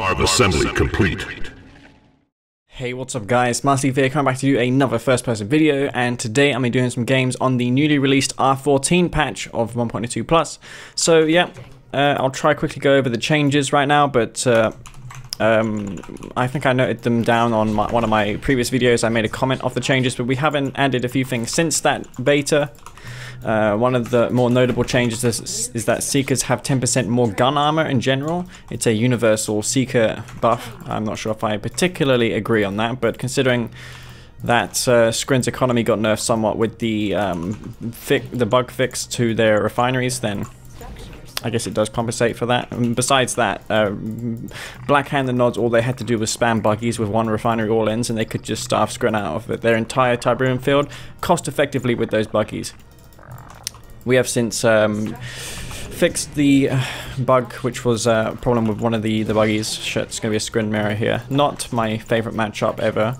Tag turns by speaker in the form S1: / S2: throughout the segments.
S1: Arm assembly complete.
S2: Hey, what's up guys? Master here coming back to do another first person video and today I'm be doing some games on the newly released R14 patch of 1.2 Plus. So yeah, uh, I'll try quickly go over the changes right now, but uh, um, I think I noted them down on my, one of my previous videos. I made a comment of the changes, but we haven't added a few things since that beta. Uh, one of the more notable changes is, is that Seekers have 10% more gun armor in general. It's a universal Seeker buff. I'm not sure if I particularly agree on that, but considering that uh, Scrin's economy got nerfed somewhat with the um, the bug fix to their refineries, then I guess it does compensate for that. And besides that, uh, Black Hand and Nods, all they had to do was spam buggies with one refinery all ends, and they could just starve Scrin out of it. their entire Tiberium field cost effectively with those buggies. We have since um, fixed the uh, bug, which was a problem with one of the, the buggies. Shit, it's going to be a Scrin mirror here. Not my favorite matchup ever.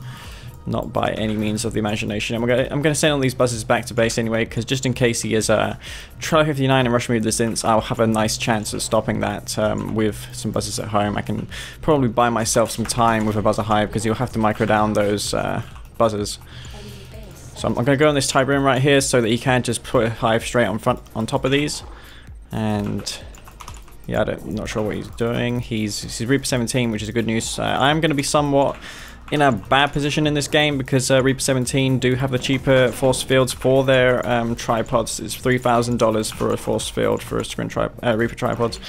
S2: Not by any means of the imagination. I'm gonna I'm gonna send all these buzzers back to base anyway, because just in case he is a Try 59 and rush move this instance, I'll have a nice chance of stopping that um, with some buzzers at home. I can probably buy myself some time with a buzzer hive because you'll have to micro down those uh, buzzers. So I'm, I'm going to go on this Tiberium right here so that he can't just put a hive straight on front on top of these. And yeah, I'm not sure what he's doing. He's, he's Reaper 17, which is a good news. Uh, I'm going to be somewhat in a bad position in this game because uh, Reaper 17 do have the cheaper force fields for their um, tripods. It's $3,000 for a force field for a Scrin tri uh, Reaper tripods.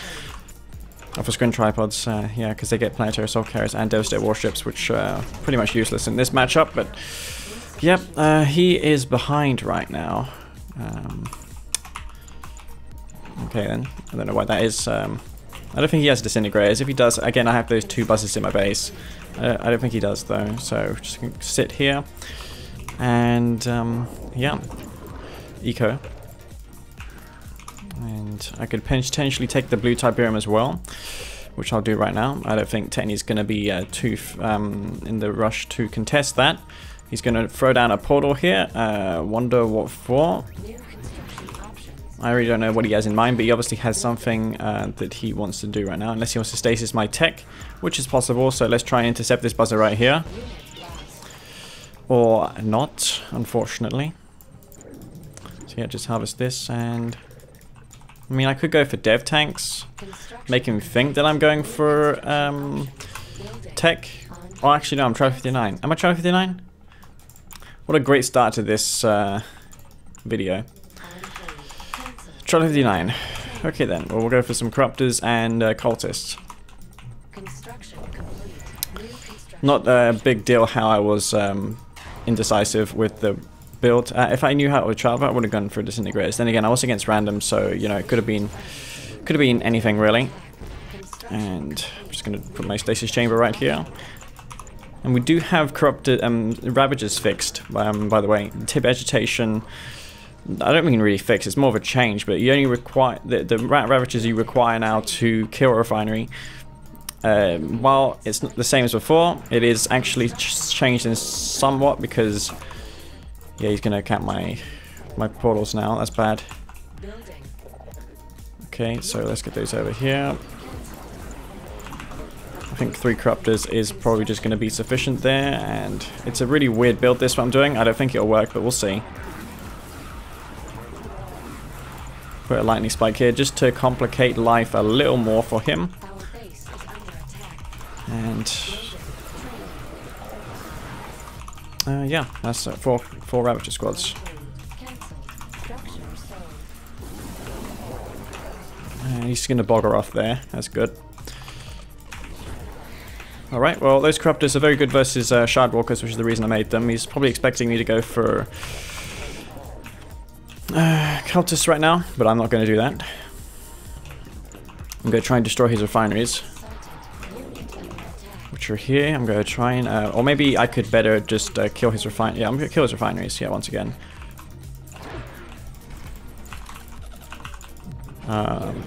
S2: Oh, for Scrin tripods, uh, yeah, because they get planetary assault carriers and devastator warships, which are pretty much useless in this matchup, but Yep, uh, he is behind right now. Um, okay then, I don't know why that is. Um, I don't think he has disintegrators. If he does, again, I have those two buses in my base. Uh, I don't think he does though, so just sit here. And, um, yeah, eco. And I could potentially take the blue Tiberium as well, which I'll do right now. I don't think Technique's going to be uh, too um, in the rush to contest that. He's going to throw down a portal here. Uh, wonder what for. I really don't know what he has in mind, but he obviously has something uh, that he wants to do right now. Unless he wants to stasis my tech, which is possible. So let's try and intercept this buzzer right here. Or not, unfortunately. So yeah, just harvest this and... I mean, I could go for dev tanks. Make him think that I'm going for um, tech. Oh, actually, no, I'm try 59. Am I try 59? What a great start to this uh, video. Traveler 59. Okay then, well, we'll go for some corruptors and uh, cultists. Not a big deal how I was um, indecisive with the build. Uh, if I knew how it would travel, I would have gone for disintegrators. Then again, I was against random, so you know it could have been could have been anything really. And I'm just gonna put my stasis chamber right here. And we do have corrupted um, Ravagers fixed, um, by the way. Tib Agitation, I don't mean really fixed, it's more of a change, but you only require, the, the Ravagers you require now to kill a refinery, um, while it's not the same as before, it is actually changed in somewhat because, yeah, he's going to count my, my portals now, that's bad. Okay, so let's get those over here think three corruptors is probably just going to be sufficient there, and it's a really weird build this what I'm doing. I don't think it'll work, but we'll see. Put a lightning spike here just to complicate life a little more for him. And uh, yeah, that's uh, four four Ravager squads. Uh, he's gonna bogger off there. That's good. Alright, well those Corruptors are very good versus uh, Shardwalkers, which is the reason I made them. He's probably expecting me to go for uh, Cultists right now, but I'm not going to do that. I'm going to try and destroy his refineries. Which are here. I'm going to try and... Uh, or maybe I could better just uh, kill his refineries. Yeah, I'm going to kill his refineries, yeah, once again. Um,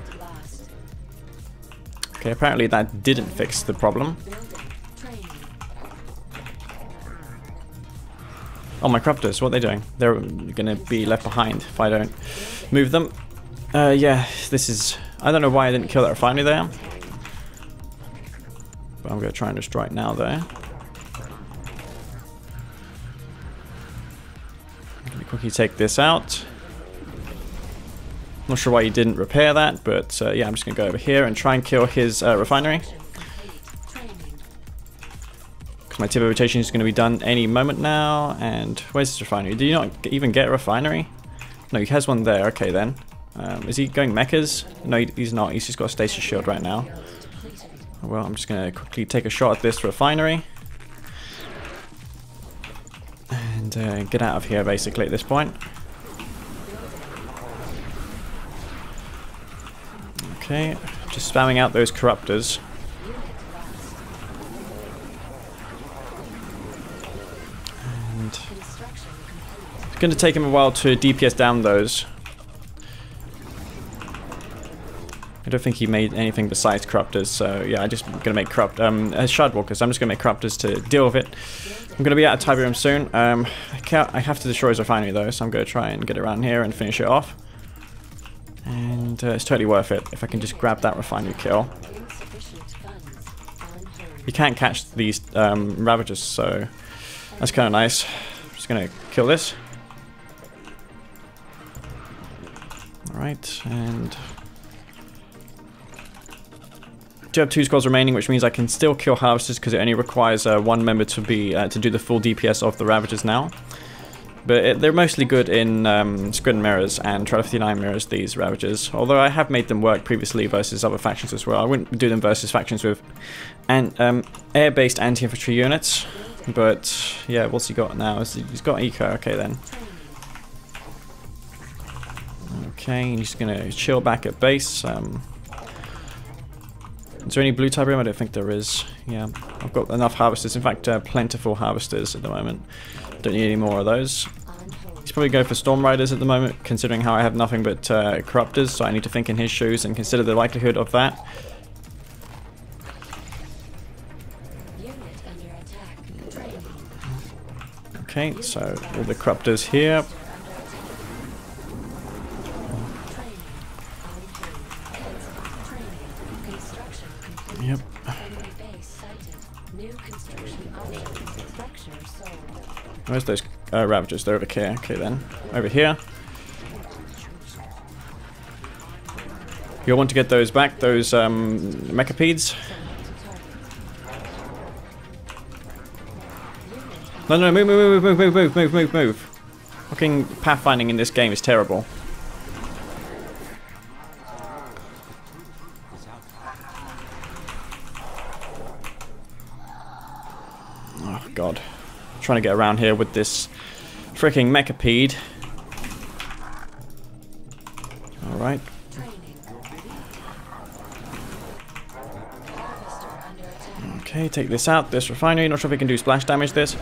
S2: okay, apparently that didn't fix the problem. Oh, my Corruptors, what are they doing? They're gonna be left behind if I don't move them. Uh, yeah, this is... I don't know why I didn't kill that refinery there. But I'm to try and destroy it now there. Quickly take this out. Not sure why he didn't repair that, but uh, yeah, I'm just going to go over here and try and kill his uh, refinery. My tip rotation is going to be done any moment now. And where's his refinery? Did you not even get a refinery? No, he has one there. Okay, then. Um, is he going mechas? No, he's not. He's just got a stasis shield right now. Well, I'm just going to quickly take a shot at this refinery. And uh, get out of here, basically, at this point. Okay, just spamming out those corruptors. Going to take him a while to DPS down those. I don't think he made anything besides corruptors, so yeah, I'm just gonna make corrupt um uh, shardwalkers. I'm just gonna make corruptors to deal with it. I'm gonna be out of Tiberium soon. Um, I can't. I have to destroy his refinery though, so I'm gonna try and get around here and finish it off. And uh, it's totally worth it if I can just grab that refinery kill. You can't catch these um, Ravagers, so that's kind of nice. I'm just going to kill this. Alright, and... I do have two squads remaining, which means I can still kill Harvesters because it only requires uh, one member to be uh, to do the full DPS of the Ravagers now. But it, they're mostly good in um, Scrin Mirrors and Traveler 59 Mirrors, these Ravagers. Although I have made them work previously versus other factions as well. I wouldn't do them versus factions with and um, air-based anti-infantry units. But yeah, what's he got now? He's got eco. Okay then. Okay, he's gonna chill back at base. Um, is there any blue Tiberium? I don't think there is. Yeah, I've got enough harvesters. In fact, uh, plentiful harvesters at the moment. Don't need any more of those. He's probably going for Storm Riders at the moment, considering how I have nothing but uh, Corruptors, so I need to think in his shoes and consider the likelihood of that. Okay, so all the Corruptors here. Where's those uh, Ravagers? They're over here. Okay then. Over here. You'll want to get those back, those um, Mechapedes. No, no, move, move, move, move, move, move, move, move. Fucking pathfinding in this game is terrible. Trying to get around here with this freaking Mechapede. Alright. Okay, take this out. This refinery. Not sure if we can do splash damage this.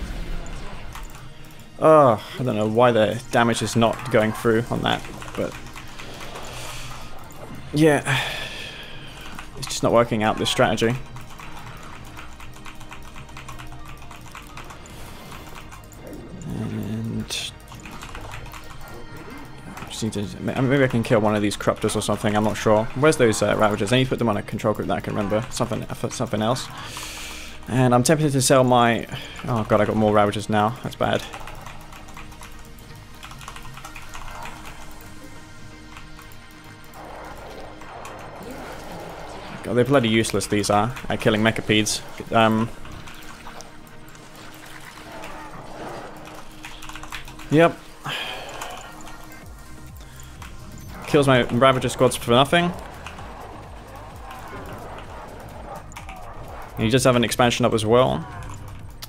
S2: Oh, I don't know why the damage is not going through on that, but... Yeah. It's just not working out, this strategy. Need to... Maybe I can kill one of these Corruptors or something, I'm not sure. Where's those uh, Ravagers? I need to put them on a control group that I can remember. Something, something else. And I'm tempted to sell my... Oh god, I got more Ravagers now. That's bad. God, they're bloody useless, these are, at killing Mechapedes. Um... Yep, kills my Ravager squads for nothing. You just have an expansion up as well.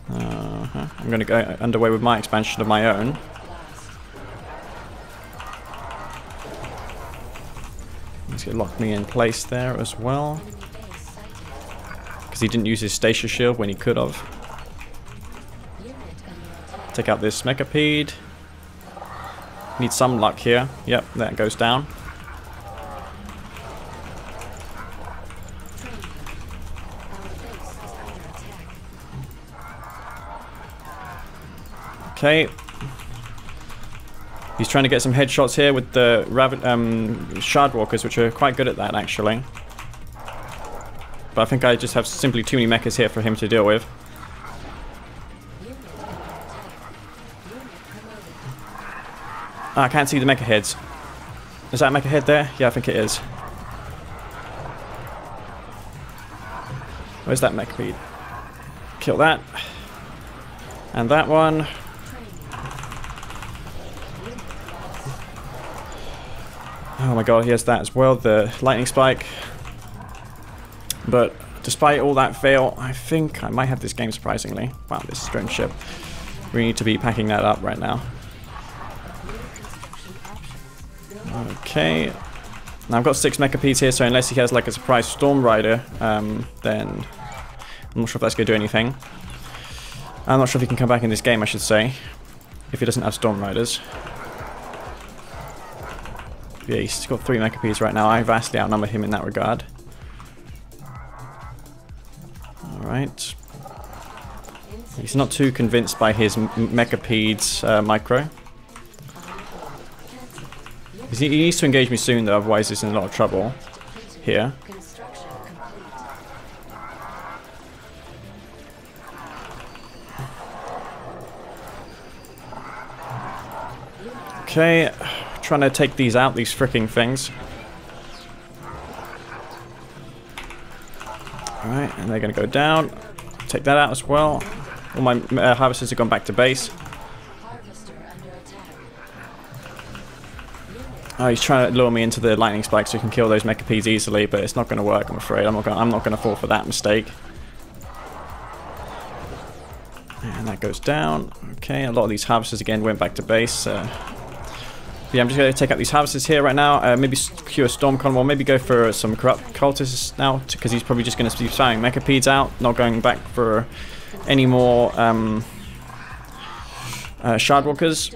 S2: Uh -huh. I'm going to go underway with my expansion of my own. He's going to lock me in place there as well. Because he didn't use his stasis shield when he could have. Take out this Mechapede. Need some luck here. Yep, that goes down. Okay. He's trying to get some headshots here with the rabbit, um, Shardwalkers, which are quite good at that, actually. But I think I just have simply too many mechas here for him to deal with. Ah, I can't see the mecha heads. Is that a mecha head there? Yeah, I think it is. Where's that mech bead? Kill that. And that one. Oh my god, he has that as well, the lightning spike. But despite all that fail, I think I might have this game surprisingly. Wow, this drone ship. We need to be packing that up right now. Okay. Now I've got six Mechapedes here, so unless he has like a surprise Storm Rider, um, then I'm not sure if that's going to do anything. I'm not sure if he can come back in this game, I should say, if he doesn't have Storm Riders. Yeah, he's got three Mechapedes right now. I vastly outnumber him in that regard. Alright. He's not too convinced by his Mechapedes uh, micro. He needs to engage me soon though, otherwise he's in a lot of trouble here. Okay, trying to take these out, these freaking things. Alright, and they're going to go down. Take that out as well. All my uh, harvesters have gone back to base. Oh, he's trying to lure me into the lightning spike so he can kill those Mechapedes easily, but it's not going to work, I'm afraid. I'm not going. I'm not going to fall for that mistake. And that goes down. Okay, a lot of these harvesters again went back to base. Uh, yeah, I'm just going to take out these harvesters here right now. Uh, maybe cure Stormcon, or maybe go for some corrupt cultists now, because he's probably just going to be firing Mechapedes out, not going back for any more um, uh, Shardwalkers.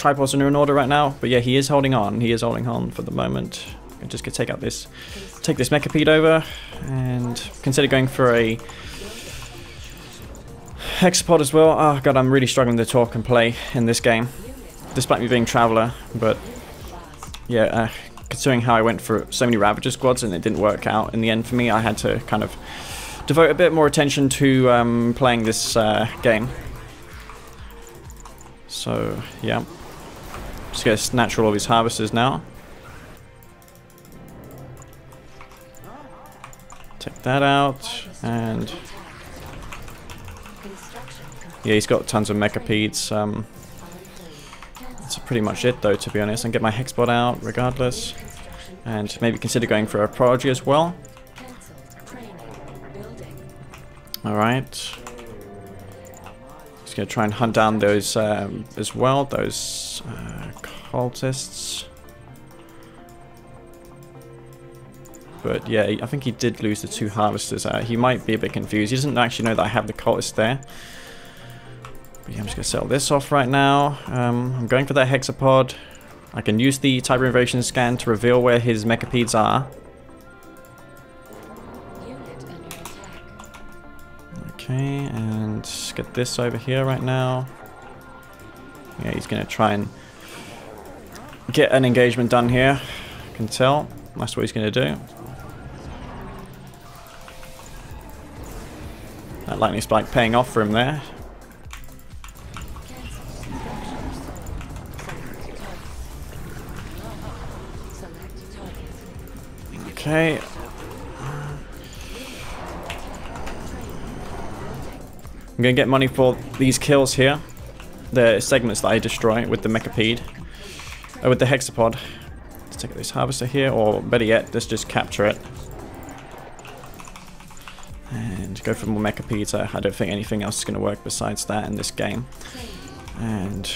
S2: tripods are in order right now, but yeah, he is holding on. He is holding on for the moment. I'm just gonna take out this, take this Mechapede over, and consider going for a Hexapod as well. Oh god, I'm really struggling to talk and play in this game, despite me being Traveler, but yeah, uh, considering how I went for so many Ravager squads and it didn't work out in the end for me, I had to kind of devote a bit more attention to um, playing this uh, game. So, yeah. Just gonna snatch all of his harvesters now. Take that out, and... Yeah, he's got tons of Mechapedes. Um, that's pretty much it, though, to be honest. And get my Hexbot out, regardless. And maybe consider going for a Prodigy as well. Alright. Gonna try and hunt down those um, as well, those uh, cultists. But yeah, I think he did lose the two harvesters. Uh, he might be a bit confused. He doesn't actually know that I have the cultist there. But yeah, I'm just gonna sell this off right now. Um, I'm going for that hexapod. I can use the Tib Vibration scan to reveal where his mechapedes are. Okay, and get this over here right now. Yeah, he's going to try and get an engagement done here. I can tell. That's what he's going to do. That lightning spike paying off for him there. Okay, I'm to get money for these kills here. The segments that I destroy with the Mechapede. Uh, with the Hexapod. Let's take this Harvester here, or better yet, let's just capture it. And go for more Mechapedes. I don't think anything else is to work besides that in this game. And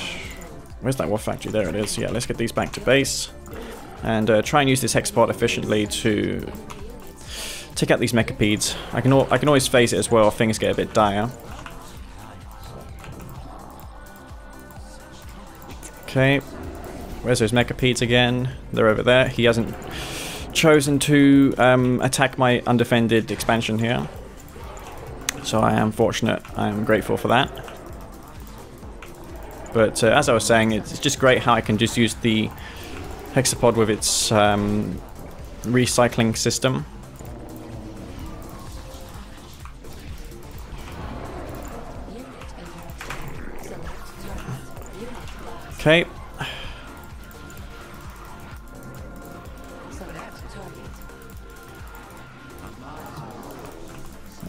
S2: where's that War Factory? There it is. Yeah, let's get these back to base. And uh, try and use this Hexapod efficiently to take out these Mechapedes. I can I can always face it as well if things get a bit dire. Okay, where's those Mechapedes again? They're over there. He hasn't chosen to um, attack my undefended expansion here. So I am fortunate. I am grateful for that. But uh, as I was saying, it's just great how I can just use the hexapod with its um, recycling system. Okay.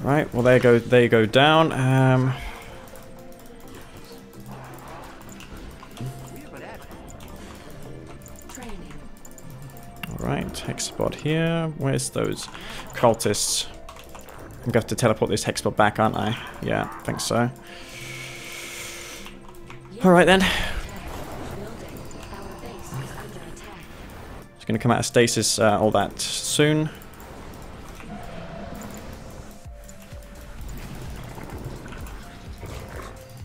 S2: Right, well there go they go down. Um Alright, hex hexapod here. Where's those cultists? I'm gonna have to teleport this hex hexapod back, aren't I? Yeah, I think so. Alright then. It's gonna come out of stasis uh, all that soon.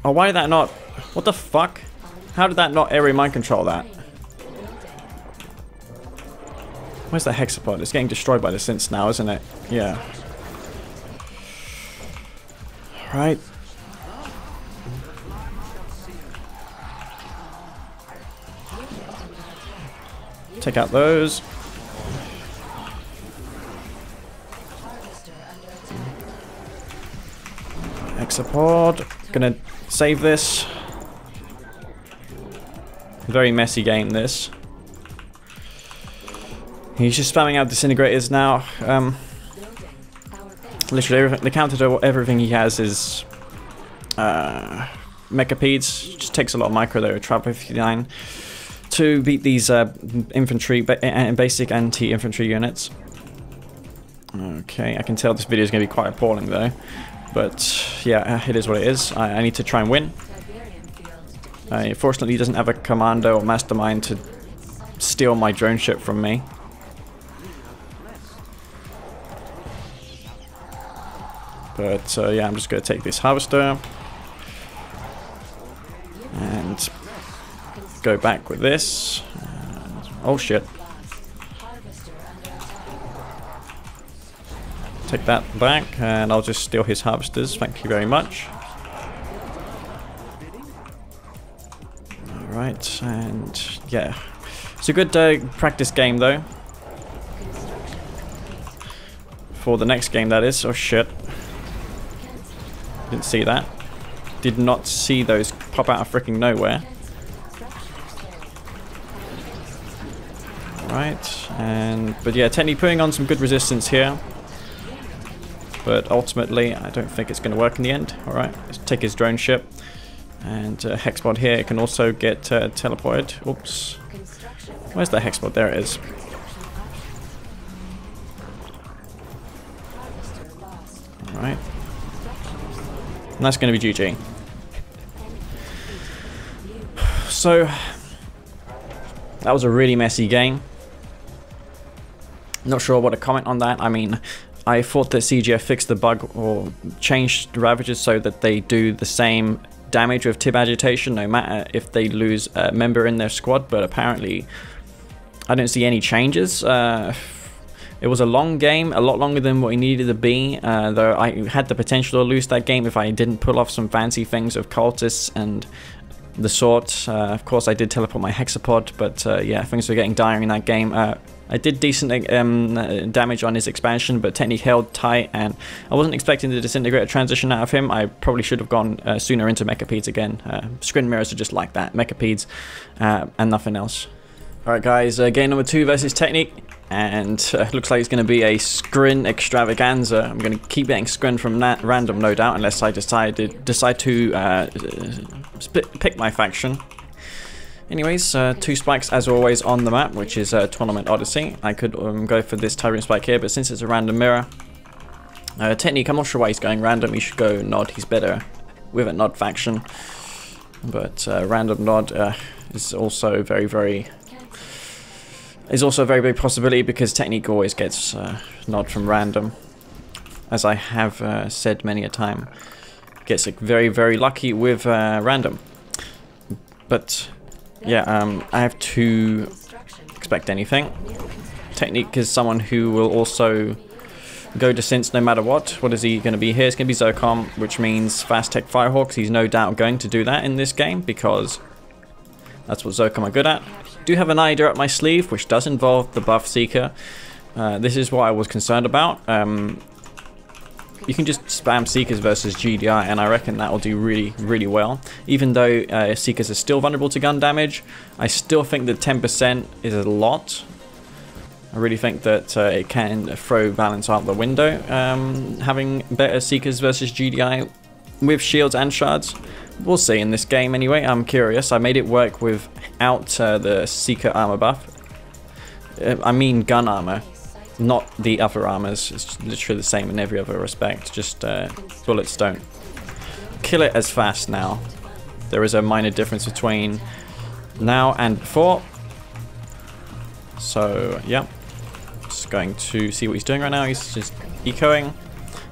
S2: Oh, why did that not... What the fuck? How did that not area mind control that? Where's the hexapod? It's getting destroyed by the synths now, isn't it? Yeah. Right. Take out those. Hexapod. Gonna save this. Very messy game, this. He's just spamming out disintegrators now. Um, literally, the counter to everything he has is uh, Mechapedes. Just takes a lot of micro though. Trap 59 to beat these uh, infantry, ba basic anti-infantry units. Okay, I can tell this video is going to be quite appalling though. But yeah, it is what it is. I, I need to try and win. Uh, fortunately, he doesn't have a commander or mastermind to steal my drone ship from me. But uh, yeah, I'm just going to take this harvester go back with this. Oh shit. Take that back and I'll just steal his harvesters. Thank you very much. Alright, and yeah. It's a good uh, practice game though. For the next game that is. Oh shit. Didn't see that. Did not see those pop out of freaking nowhere. Right, and but yeah, technically putting on some good resistance here. But ultimately, I don't think it's going to work in the end. Alright, let's take his drone ship. And uh, Hexpod here can also get uh, teleported. Oops. Where's the Hexpod? There it is. Alright. And that's going to be GG. So, that was a really messy game. Not sure what to comment on that. I mean, I thought that CGF fixed the bug or changed Ravages so that they do the same damage with tib agitation no matter if they lose a member in their squad, but apparently I don't see any changes. Uh, it was a long game, a lot longer than what it needed to be, uh, though I had the potential to lose that game if I didn't pull off some fancy things of cultists and the sort. Uh, of course, I did teleport my hexapod, but uh, yeah, things were getting dire in that game. Uh, I did decent um, damage on his expansion, but technique held tight, and I wasn't expecting the disintegrator transition out of him. I probably should have gone uh, sooner into Mechapedes again. Uh, Scrin mirrors are just like that, Mechapedes, uh, and nothing else. Alright guys, uh, game number two versus Technique, and uh, looks like it's going to be a Scrin extravaganza. I'm going to keep getting Scrin from random, no doubt, unless I decide to, decide to uh, pick my faction. Anyways, uh, two spikes as always on the map, which is uh, Tournament Odyssey. I could um, go for this Tyrant spike here, but since it's a random mirror, uh, Technique, I'm not sure why he's going random. He should go Nod. He's better with a Nod faction. But uh, random Nod uh, is also very, very is also a very big possibility because Technique always gets uh, Nod from random. as I have uh, said many a time. Gets like, very, very lucky with uh, random. But yeah, um, I have to expect anything. Technique is someone who will also go to Synths no matter what. What is he going to be here? It's going to be ZOCOM, which means Fast Tech Firehawks. He's no doubt going to do that in this game because that's what ZOCOM are good at. Do have an idea up my sleeve, which does involve the Buff Seeker. Uh, this is what I was concerned about. Um, you can just spam Seekers versus GDI, and I reckon that will do really, really well. Even though uh, Seekers are still vulnerable to gun damage, I still think that 10% is a lot. I really think that uh, it can throw balance out the window, um, having better Seekers versus GDI with shields and shards. We'll see in this game anyway, I'm curious. I made it work without uh, the Seeker armor buff. Uh, I mean gun armor, not the other armors. It's literally the same in every other respect, just uh, bullets don't kill it as fast now. There is a minor difference between now and before. So, yeah. Just going to see what he's doing right now. He's just ecoing,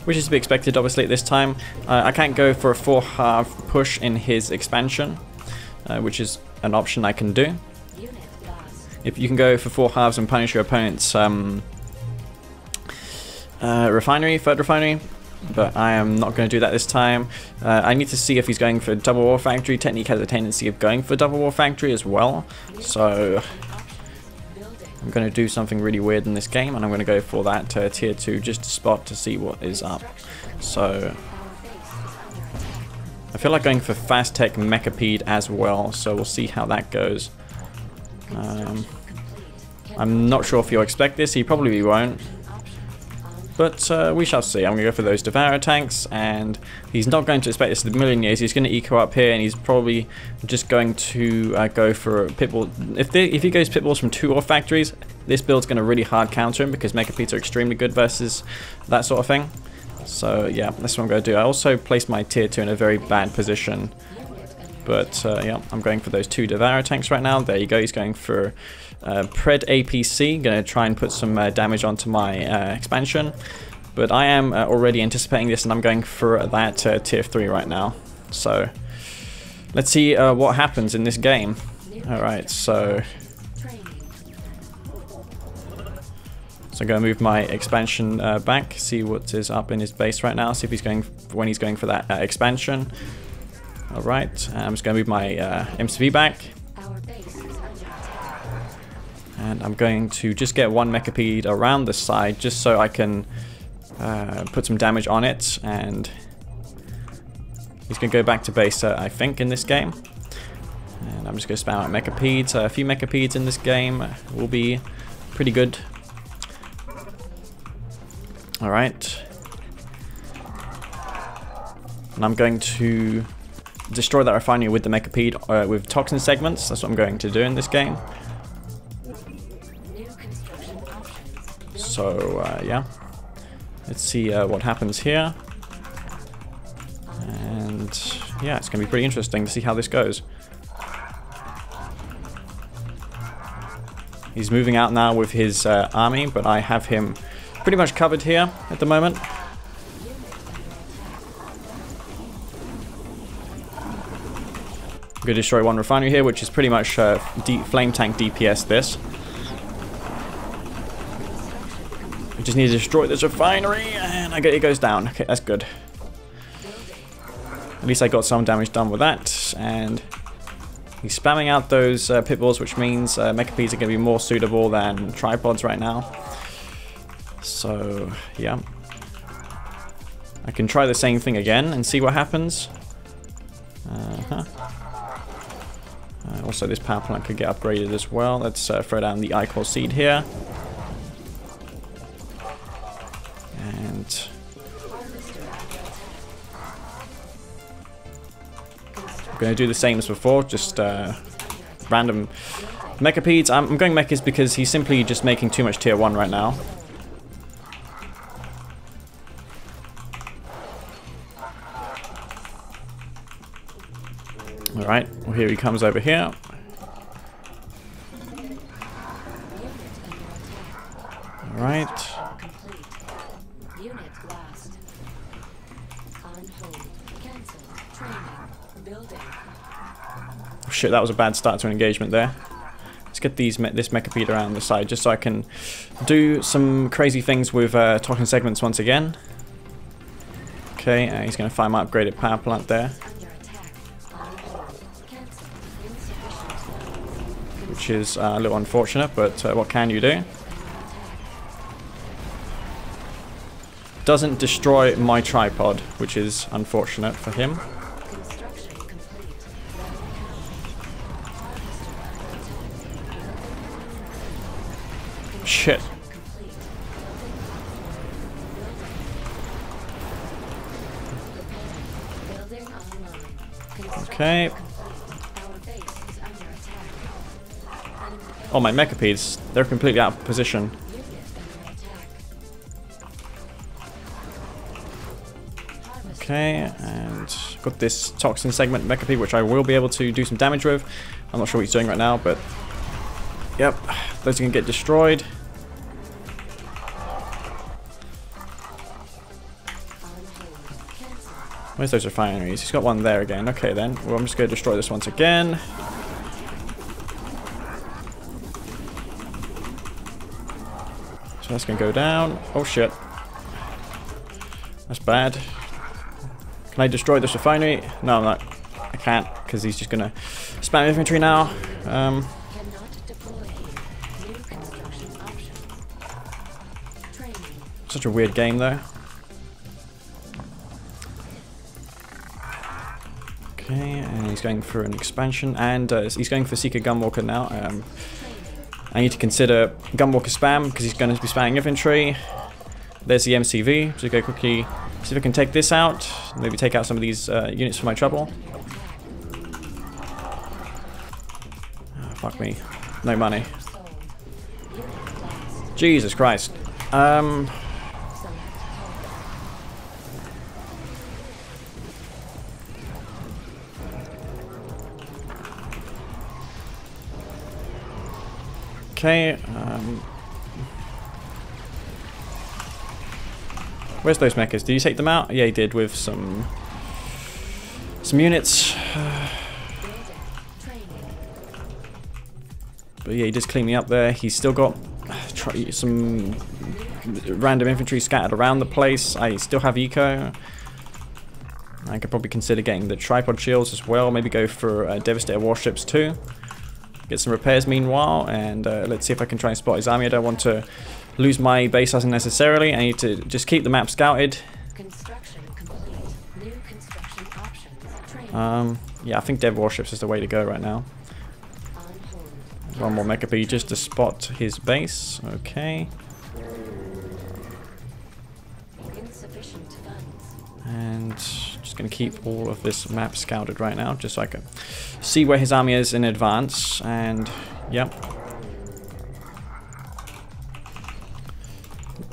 S2: which is to be expected, obviously, at this time. Uh, I can't go for a 4 half push in his expansion, uh, which is an option I can do. If you can go for 4 halves and punish your opponent's um, uh, refinery, third refinery, but I am not going to do that this time. Uh, I need to see if he's going for double war factory. Technique has a tendency of going for double war factory as well, so I'm going to do something really weird in this game, and I'm going to go for that uh, tier 2 just to spot to see what is up. So I feel like going for fast tech Mechapede as well, so we'll see how that goes. Um, I'm not sure if you'll expect this, he probably won't. But uh, we shall see. I'm going to go for those Devourer tanks, and he's not going to expect this in a million years. He's going to eco up here, and he's probably just going to uh, go for Pitbull. If, they, if he goes Pitbulls from two or factories, this build's going to really hard counter him because Mega Mechapedes are extremely good versus that sort of thing. So yeah, that's what I'm going to do. I also placed my tier 2 in a very bad position. But uh, yeah, I'm going for those two Devourer tanks right now. There you go, he's going for uh, Pred APC, going to try and put some uh, damage onto my uh, expansion. But I am uh, already anticipating this and I'm going for that uh, tier 3 right now. So let's see what happens in this game. Alright, so... So I'm going to move my expansion back, see what is up in his base right now, see if he's going when he's going for that expansion. Alright, I'm just going to move my MCV back. And I'm going to just get one Mechapede around the side just so I can uh, put some damage on it. And he's going to go back to base, uh, I think, in this game. And I'm just going to spam out Mechapedes. Uh, a few Mechapedes in this game will be pretty good. Alright. And I'm going to destroy that refinery with the Mechapede uh, with toxin segments. That's what I'm going to do in this game. So, uh, yeah. Let's see uh, what happens here. And, yeah, it's going to be pretty interesting to see how this goes. He's moving out now with his uh, army, but I have him pretty much covered here at the moment. Going to destroy one refinery here, which is pretty much uh, flame tank DPS this. I just need to destroy this refinery, and I get it goes down. Okay, that's good. At least I got some damage done with that, and he's spamming out those uh, pitbulls, which means uh, Mechapedes are going to be more suitable than tripods right now. So, yeah. I can try the same thing again and see what happens. Uh -huh. Uh, also, this power plant could get upgraded as well. Let's uh, throw down the Ichor Seed here. And I'm going to do the same as before, just uh, random Mechapedes. I'm, I'm going Mechas because he's simply just making too much tier 1 right now. Alright, well here he comes over here. Alright. Oh, shit, that was a bad start to an engagement there. Let's get these me this Mechapede around the side just so I can do some crazy things with uh, toxin segments once again. Okay, uh, he's going to find my upgraded power plant there, which is uh, a little unfortunate, but uh, what can you do? Doesn't destroy my tripod, which is unfortunate for him. Shit. Okay. Oh, my Mechapedes, they're completely out of position. Okay, and got this Toxin segment Mechapede, which I will be able to do some damage with. I'm not sure what he's doing right now, but... Yep, those are going
S1: to get destroyed.
S2: Where's those refineries? He's got one there again. Okay then, well I'm just going to destroy this once again. So that's going to go down. Oh shit. That's bad. Can I destroy this refinery? No, I'm not. I can't, because he's just going to spam infantry now. Um, such a weird game though. Okay, and he's going for an expansion, and uh, he's going for Seeker Gunwalker now. Um, I need to consider Gunwalker spam, because he's going to be spamming infantry. There's the MCV, so go quickly see if I can take this out, maybe take out some of these uh, units for my trouble. Ah, fuck me, no money. Jesus Christ. Um, Okay, um... Where's those mechas? Did you take them out? Yeah, he did with some... Some units. But yeah, he just cleaned me up there. He's still got some random infantry scattered around the place. I still have eco. I could probably consider getting the tripod shields as well. Maybe go for uh, Devastator warships too. Get some repairs meanwhile, and uh, let's see if I can try and spot his army. I don't want to lose my base unnecessarily. I need to just keep the map scouted.
S1: Construction complete. New construction options.
S2: Um, yeah, I think Dev warships is the way to go right now. One more Mecha B just to spot his base. Okay.
S1: Insufficient funds.
S2: And going to keep all of this map scouted right now, just so I can see where his army is in advance. And, yep.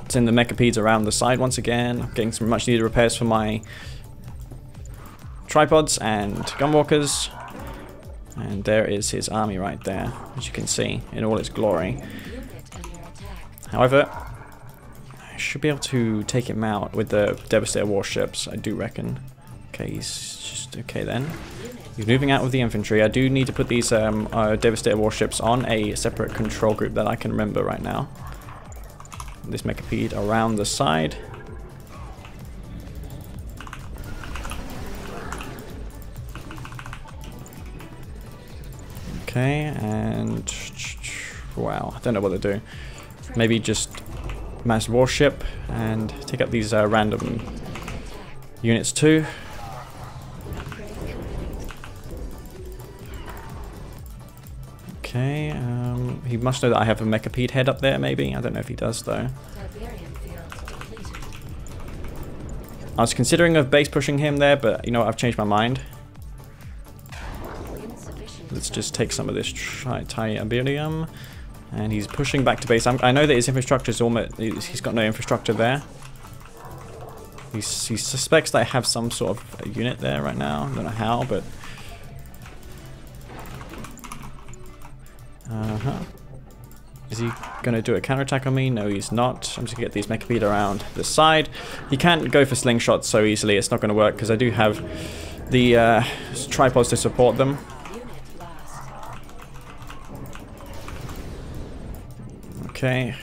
S2: Send the Mechapedes around the side once again. I'm getting some much needed repairs for my tripods and gunwalkers. And there is his army right there, as you can see, in all its glory. However, I should be able to take him out with the Devastator warships, I do reckon. Okay, he's just okay then. He's moving out with the infantry. I do need to put these um, uh, Devastator warships on a separate control group that I can remember right now. This Mechapede around the side. Okay, and wow, I don't know what to do. Maybe just mass warship and take out these uh, random units too. Okay, um, he must know that I have a Mechapede head up there, maybe. I don't know if he does, though. I was considering of base pushing him there, but you know what, I've changed my mind. Let's just take some of this Tiberium. And he's pushing back to base. I'm, I know that his infrastructure is almost... He's got no infrastructure there. He's, he suspects that I have some sort of unit there right now. I don't know how, but... Uh-huh. Is he going to do a counterattack on me? No, he's not. I'm just going to get these Mechapede around the side. He can't go for slingshots so easily. It's not going to work because I do have the uh, tripods to support them. Okay.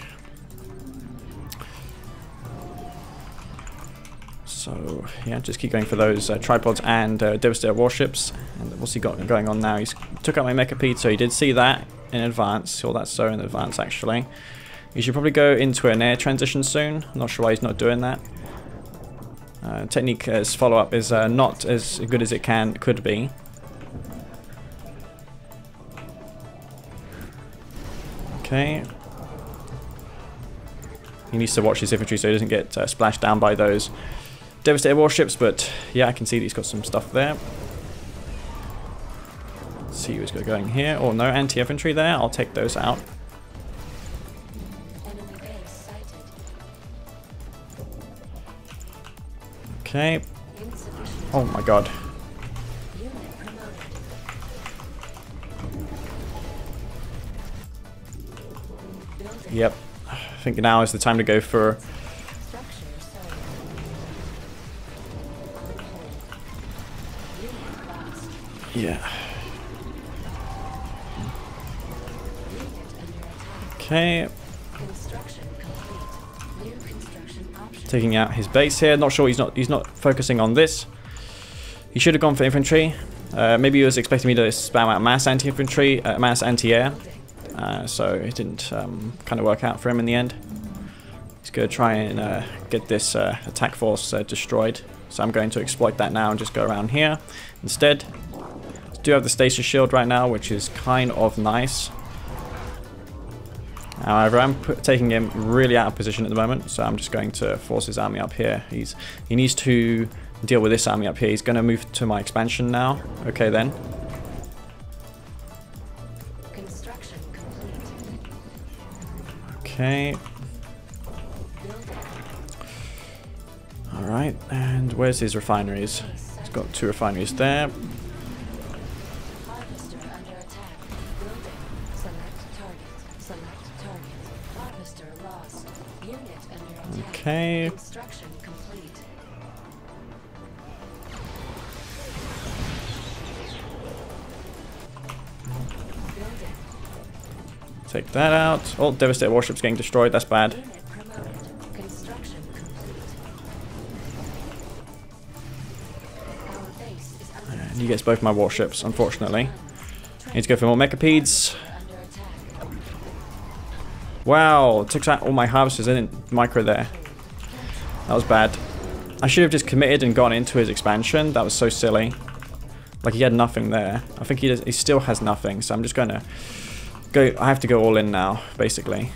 S2: So, yeah, just keep going for those uh, tripods and uh, Devastator warships. And what's he got going on now? He's took out my Mechapede, so he did see that in advance. Or that's so in advance, actually. He should probably go into an air transition soon. I'm not sure why he's not doing that. Uh, technique as follow-up is uh, not as good as it can could be. Okay. He needs to watch his infantry so he doesn't get uh, splashed down by those Devastator warships, but yeah, I can see that he's got some stuff there. See who's going here. Oh, no anti-infantry there. I'll take those out. Okay. Oh my god. Yep. I think now is the time to go for... Yeah. Okay.
S1: Construction complete. New construction options.
S2: Taking out his base here. Not sure he's not he's not focusing on this. He should have gone for infantry. Uh, maybe he was expecting me to spam out mass anti-infantry, uh, mass anti-air. Uh, so it didn't um, kind of work out for him in the end. He's going to try and uh, get this uh, attack force uh, destroyed. So I'm going to exploit that now and just go around here instead. Do have the stasis shield right now, which is kind of nice. However, I'm taking him really out of position at the moment, so I'm just going to force his army up here. He's he needs to deal with this army up here. He's going to move to my expansion now. Okay then.
S1: Construction complete.
S2: Okay. All right. And where's his refineries? He's got two refineries there. Okay.
S1: Construction complete.
S2: Take that out. Oh, Devastator warship's getting destroyed. That's bad.
S1: Unit promoted. Construction complete. Our base is under
S2: And he gets both my warships, unfortunately. Need to go for more
S1: attack.
S2: Wow, took out all my harvesters. I didn't micro there. That was bad. I should have just committed and gone into his expansion. That was so silly. Like he had nothing there. I think he does, he still has nothing. So I'm just gonna go. I have to go all in now, basically.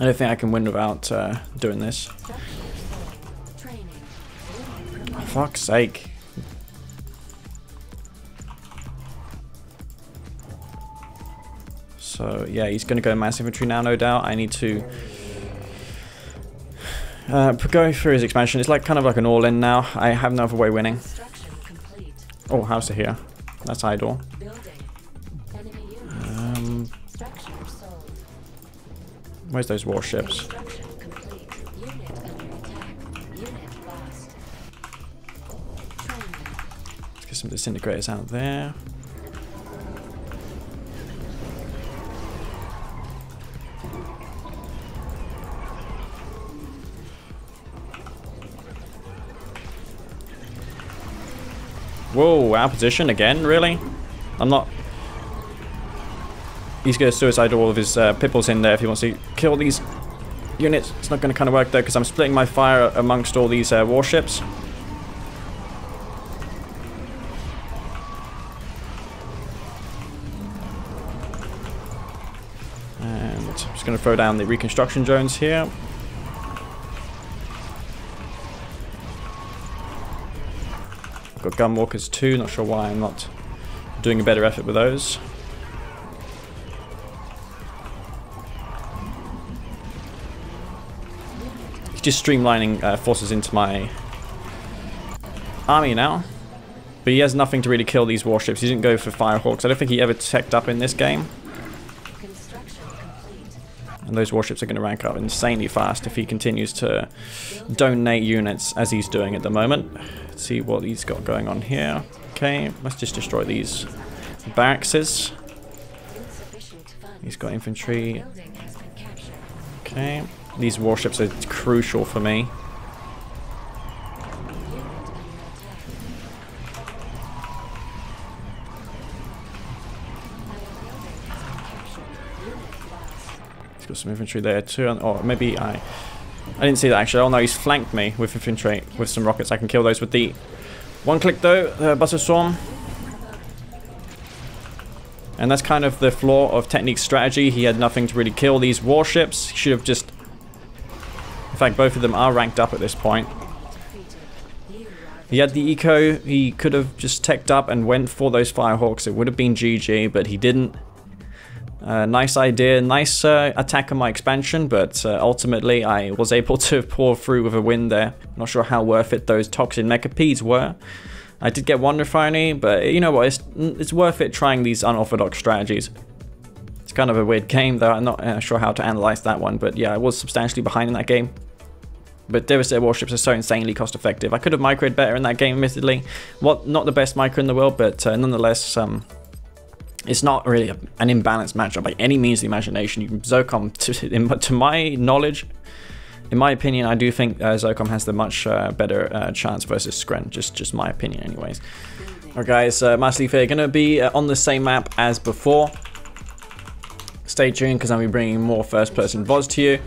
S2: I don't think I can win without uh, doing this.
S1: Promoted.
S2: fuck's sake. So yeah, he's going to go mass infantry now, no doubt. I need to uh, p- go through his expansion. It's like kind of like an all-in now. I have no other way winning. Oh, house are here. That's idle.
S1: Building.
S2: Um, where's those warships?
S1: Construction complete. Unit under attack. Unit lost. Training.
S2: Let's get some disintegrators out there. Whoa, our position again? Really? I'm not... He's going to suicide all of his uh, pipples in there if he wants to kill these units. It's not going to kind of work though because I'm splitting my fire amongst all these uh, warships. And I'm just going to throw down the reconstruction drones here. Got gunwalkers too, not sure why I'm not doing a better effort with those. He's just streamlining uh, forces into my army now. But he has nothing to really kill these warships. He didn't go for Firehawks. I don't think he ever teched up in this game. And those warships are going to rank up insanely fast if he continues to donate units as he's doing at the moment. Let's see what he's got going on here. Okay, let's just destroy these barracks. He's got infantry. Okay, these warships are crucial for me.
S1: Unit under attack. Our building has been captured. Unit lost.
S2: He's got some infantry there too. Or maybe I... I didn't see that actually. Oh no, he's flanked me with infantry, with some rockets. I can kill those with the... One click though, uh, Buzzer Swarm. And that's kind of the flaw of Technique's strategy. He had nothing to really kill these warships. He should have just... In fact, both of them are ranked up at this point. He had the eco, he could have just teched up and went for those Firehawks. It would have been GG, but he didn't. Uh, nice idea, nice uh, attack on my expansion, but uh, ultimately I was able to pour through with a win there. Not sure how worth it those Toxin Mechapedes were. I did get one refinery, but you know what, it's, it's worth it trying these unorthodox strategies. It's kind of a weird game, though I'm not uh, sure how to analyze that one, but yeah, I was substantially behind in that game. But Devastator warships are so insanely cost effective. I could have microed better in that game, admittedly. What not the best micro in the world, but uh, nonetheless, um, it's not really a, an imbalanced matchup by any means of the imagination. Zocom, to, in, to my knowledge, in my opinion, I do think uh, Zocom has the much uh, better uh, chance versus Scrin. Just, just my opinion, anyways. Alright, guys, uh, Master Leaf here, gonna be uh, on the same map as before. Stay tuned because I'll be bringing more first-person VODs to you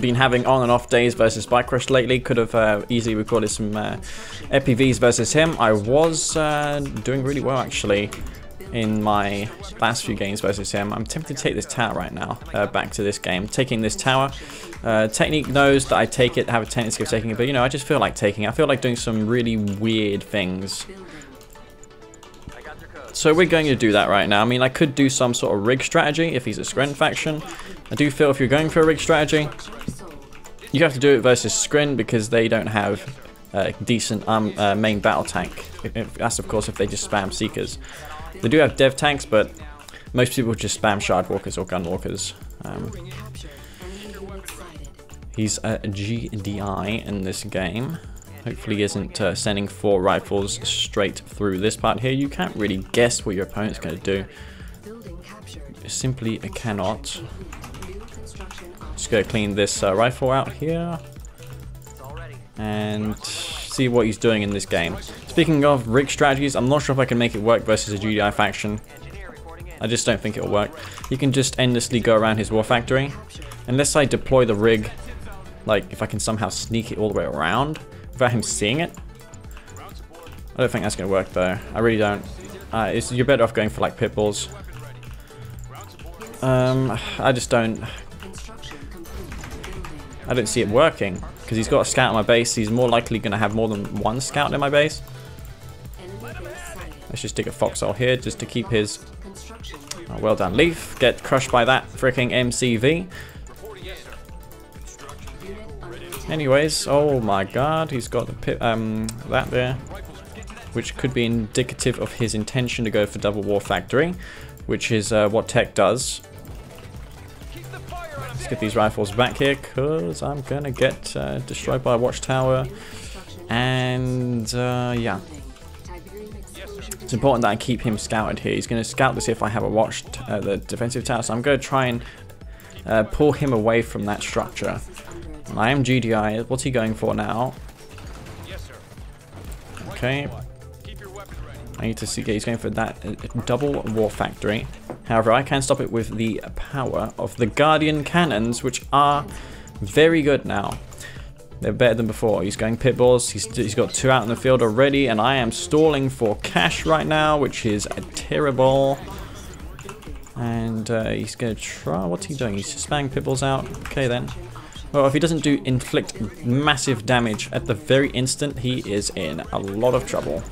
S2: been having on and off days versus Bike Rush lately. Could have uh, easily recorded some uh, FPVs versus him. I was doing really well actually in my last few games versus him. I'm tempted to take this tower right now uh, back to this game. Taking this tower. Uh, Technique knows that I take it, have a tendency of taking it, but you know, I just feel like taking it. I feel like doing some really weird things. So we're going to do that right now. I mean, I could do some sort of rig strategy if he's a Scrin faction. I do feel if you're going for a rig strategy, you have to do it versus Scrin because they don't have a decent um, uh, main battle tank. If- if- That's of course if they just spam Seekers. They do have dev tanks, but most people just spam Shard Walkers or Gun Walkers. Um, he's a GDI in this game. Hopefully isn't uh, sending four rifles straight through this part here. You can't really guess what your opponent's going to do. Simply cannot. Just go clean this uh, rifle out here. And see what he's doing in this game. Speaking of rig strategies, I'm not sure if I can make it work versus a GDI faction. I just don't think it'll work. You can just endlessly go around his war factory. Unless I deploy the rig, like if I can somehow sneak it all the way around without him seeing it. I don't think that's going to work though. I really don't. Uh, you're better off going for like pitbulls. Um, I just don't. I don't see it working because he's got a scout in my base. He's more likely going to have more than one scout in my base. Let's just dig a foxhole here just to keep his oh, well done leaf get crushed by that freaking MCV. Anyways, oh my god, he's got the pit, um that there, which could be indicative of his intention to go for double war factory, which is uh, what tech does. Let's get these rifles back here, cause I'm gonna get uh, destroyed by a watchtower, and uh, yeah.
S1: Building. Tiberium exposure
S2: It's important that I keep him scouted here. He's going to scout to see if I have a watch, uh, the defensive tower. So I'm going to try and uh, pull him away from that structure. I am GDI. What's he going for now? Okay. I need to see. He's going for that uh, double war factory. However, I can stop it with the power of the Guardian cannons, which are very good now. They're better than before. He's going pit bulls. He's, he's got two out in the field already, and I am stalling for cash right now, which is terrible. And uh, he's going to try. What's he doing? He's spamming pit bulls out. Okay then. Well, if he doesn't do inflict massive damage at the very instant, he is in a lot of trouble.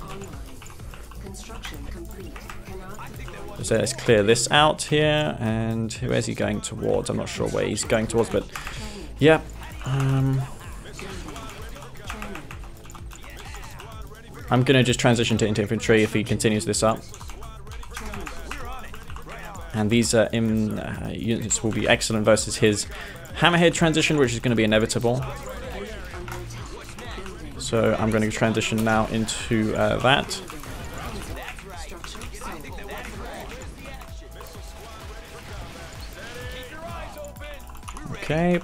S2: So let's clear this out here. And where's he going towards? I'm not sure where he's going towards, but yeah. Um, I'm going to just transition to infantry if he continues this up. And these uh, in, uh, units will be excellent versus his hammerhead transition, which is going to be inevitable. So I'm going to transition now into uh, that. Okay.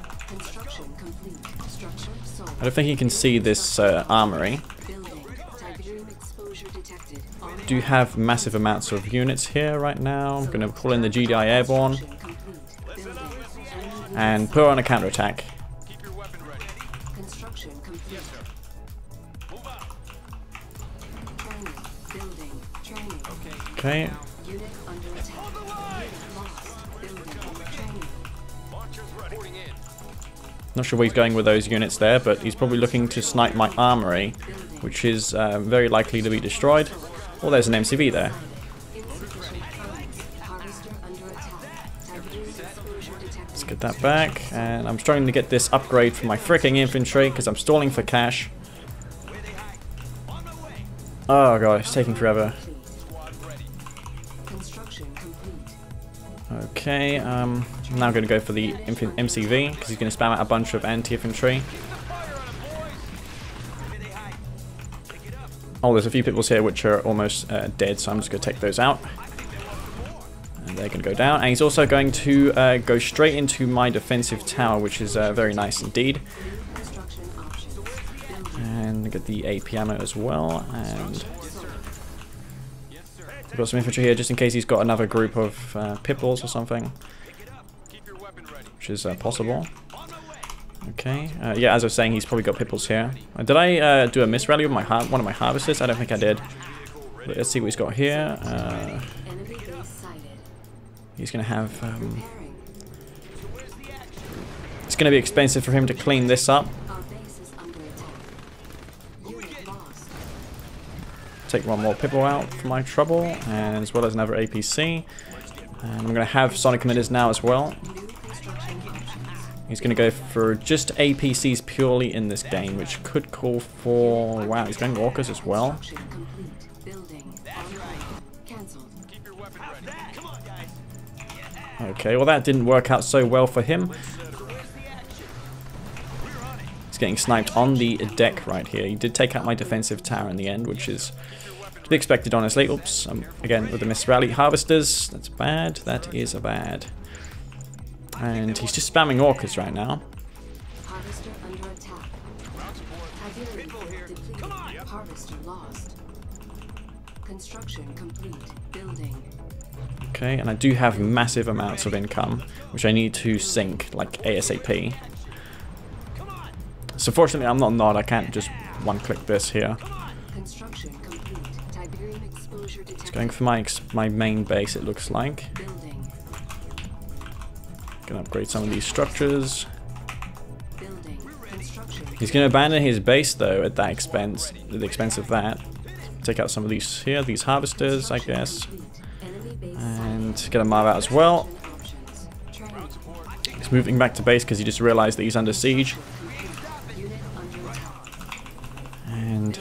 S2: I don't think you can see this uh, armory. Do you have massive amounts of units here right now. I'm going to pull in the GDI Airborne. And put on a counterattack. Okay. Not sure where he's going with those units there, but he's probably looking to snipe my armory, which is uh, very likely to be destroyed. Oh, there's an MCV there. Let's get that back, and I'm struggling to get this upgrade for my freaking infantry because I'm stalling for cash. Oh god, it's taking forever. Okay, um, I'm now going to go for the MCV because he's going to spam out a bunch of anti-infantry. Oh, there's a few peoples here which are almost uh, dead, so I'm just going to take those out. And they're going to go down. And he's also going to uh, go straight into my defensive tower, which is uh, very nice indeed. And get the AP ammo as well. And We've got some infantry here just in case he's got another group of uh, Pipples or something. Which is uh, possible. Okay, uh, yeah, as I was saying, he's probably got Pipples here. Uh, did I uh, do a miss rally with my one of my harvesters? I don't think I did. But let's see what he's got here. Uh, he's going to have... Um, it's going to be expensive for him to clean this up. take one more Pipple out for my trouble, and as well as another APC. And I'm going to have Sonic Emitters now as well. He's going to go for just APCs purely in this game, which could call for... Wow, he's going Orcas as well. Okay, well that didn't work out so well for him. He's getting sniped on the deck right here. He did take out my defensive tower in the end, which is to be expected, honestly. Oops, um, again with the Miss Rally Harvesters. That's bad. That is a bad. And he's just spamming Orcas right now. Harvester under attack. Harvester lost. Construction complete. Building. Okay, and I do have massive amounts of income, which I need to sink, like ASAP. So fortunately I'm not not, I can't just one-click this here. It's going for my my main base, it looks like. Gonna upgrade some of these structures. He's gonna abandon his base though at that expense, at the expense of that. Take out some of these here, these harvesters, I guess, and get a Marv out as well. He's moving back to base because he just realized that he's under siege. And...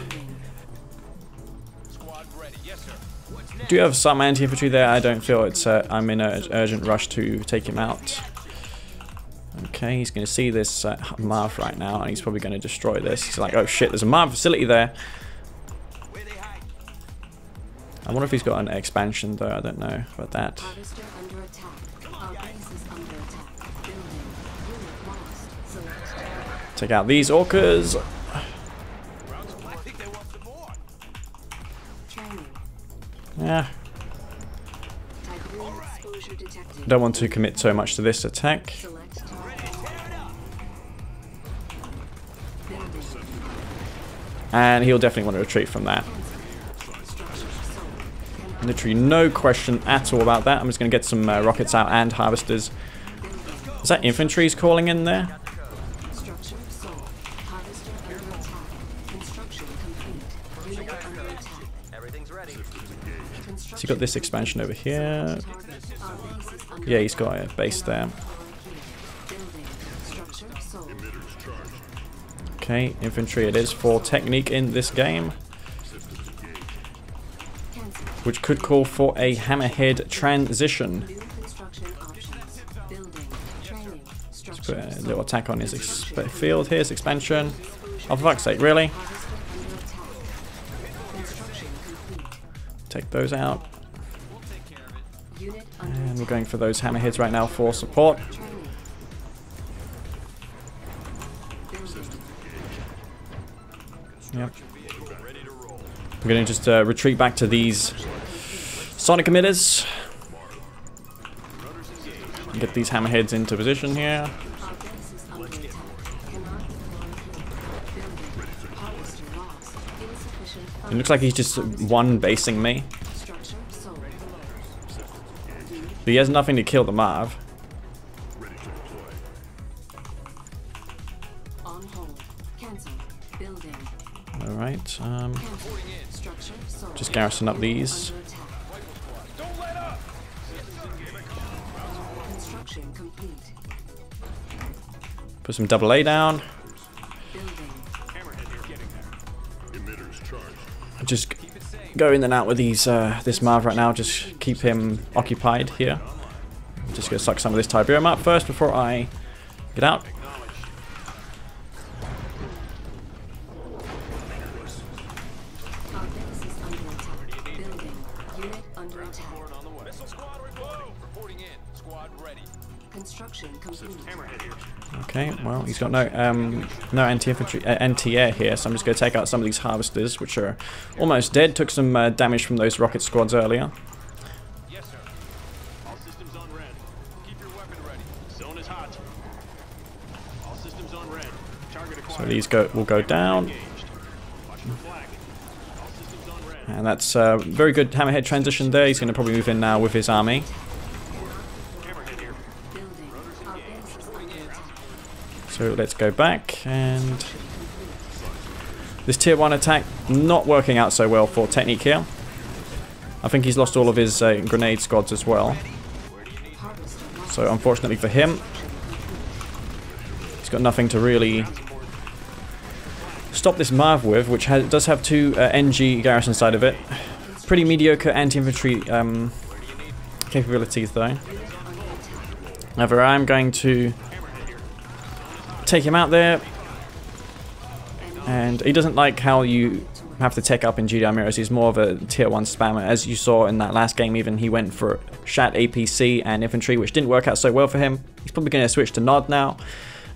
S2: Do you have some anti-infantry there. I don't feel it's uh, I'm in an urgent rush to take him out. Okay, he's going to see this uh, Marv right now, and he's probably going to destroy this. He's like, oh shit, there's a Marv facility there. I wonder if he's got an expansion, though. I don't know about that. Take out these orcas. Yeah. Don't want to commit so much to this attack. And he'll definitely want to retreat from that. Literally no question at all about that. I'm just going to get some uh, rockets out and harvesters. Is that infantry's calling in there? So you got this expansion over here. Yeah, he's got a base there. Okay, infantry it is for technique in this game. which could call for a hammerhead transition.
S1: Training.
S2: Put a little attack on his field here, his expansion. Oh, for fuck's sake, really? Take those out. And we're going for those hammerheads right now for support. I'm going to just uh, retreat back to these sonic emitters. Get these hammerheads into position here.
S1: Our base is under attack. Cannot deploy here. Building. Harvester lost. Insufficient
S2: It looks like he's just one basing me. But he has nothing to kill the Marv.
S1: On hold. Cancel. Building.
S2: Alright, um,
S1: Cancel. Structure sold.
S2: Just garrison up these. Put some double A down. Just go in and out with these uh, this Marv right now. Just keep him occupied here. Just gonna suck some of this Tiberium up first before I get out. Okay, well he's got no um, no anti-infantry uh, anti-air here, so I'm just gonna take out some of these harvesters, which are almost dead. Took some uh, damage from those rocket squads earlier.
S3: Yes, sir. All systems on red. Keep your weapon ready. Zone is hot. All systems on red. Target
S2: So these go will go down.
S3: Engaged. Watch the flag. All systems on red.
S2: And that's uh, very good hammerhead transition there. He's going to probably move in now with his army.
S3: Hammerhead here.
S1: Building. Our base is under attack.
S2: So let's go back and this tier 1 attack not working out so well for Technique here. I think he's lost all of his uh, grenade squads as well. So unfortunately for him, he's got nothing to really stop this Marv with, which has, does have two uh, NG garrison side of it. Pretty mediocre anti-infantry um, capabilities though. However, I'm going to take him out there, and he doesn't like how you have to tech up in GDI mirrors. He's more of a tier 1 spammer. As you saw in that last game even, he went for Shat APC and infantry, which didn't work out so well for him. He's probably going to switch to Nod now,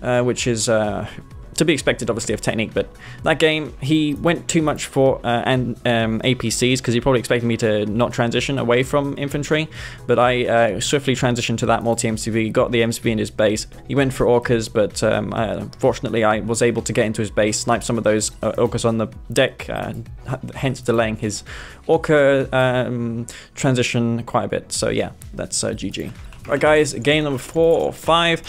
S2: uh, which is uh, to be expected obviously of Technique, but that game he went too much for uh, and um, APCs because he probably expected me to not transition away from infantry, but I uh, swiftly transitioned to that multi-MCV, got the MCV in his base. He went for Orcas, but um, uh, fortunately I was able to get into his base, snipe some of those uh, Orcas on the deck, uh, hence delaying his Orca um, transition quite a bit. So yeah, that's GG. Right guys, game number four or five.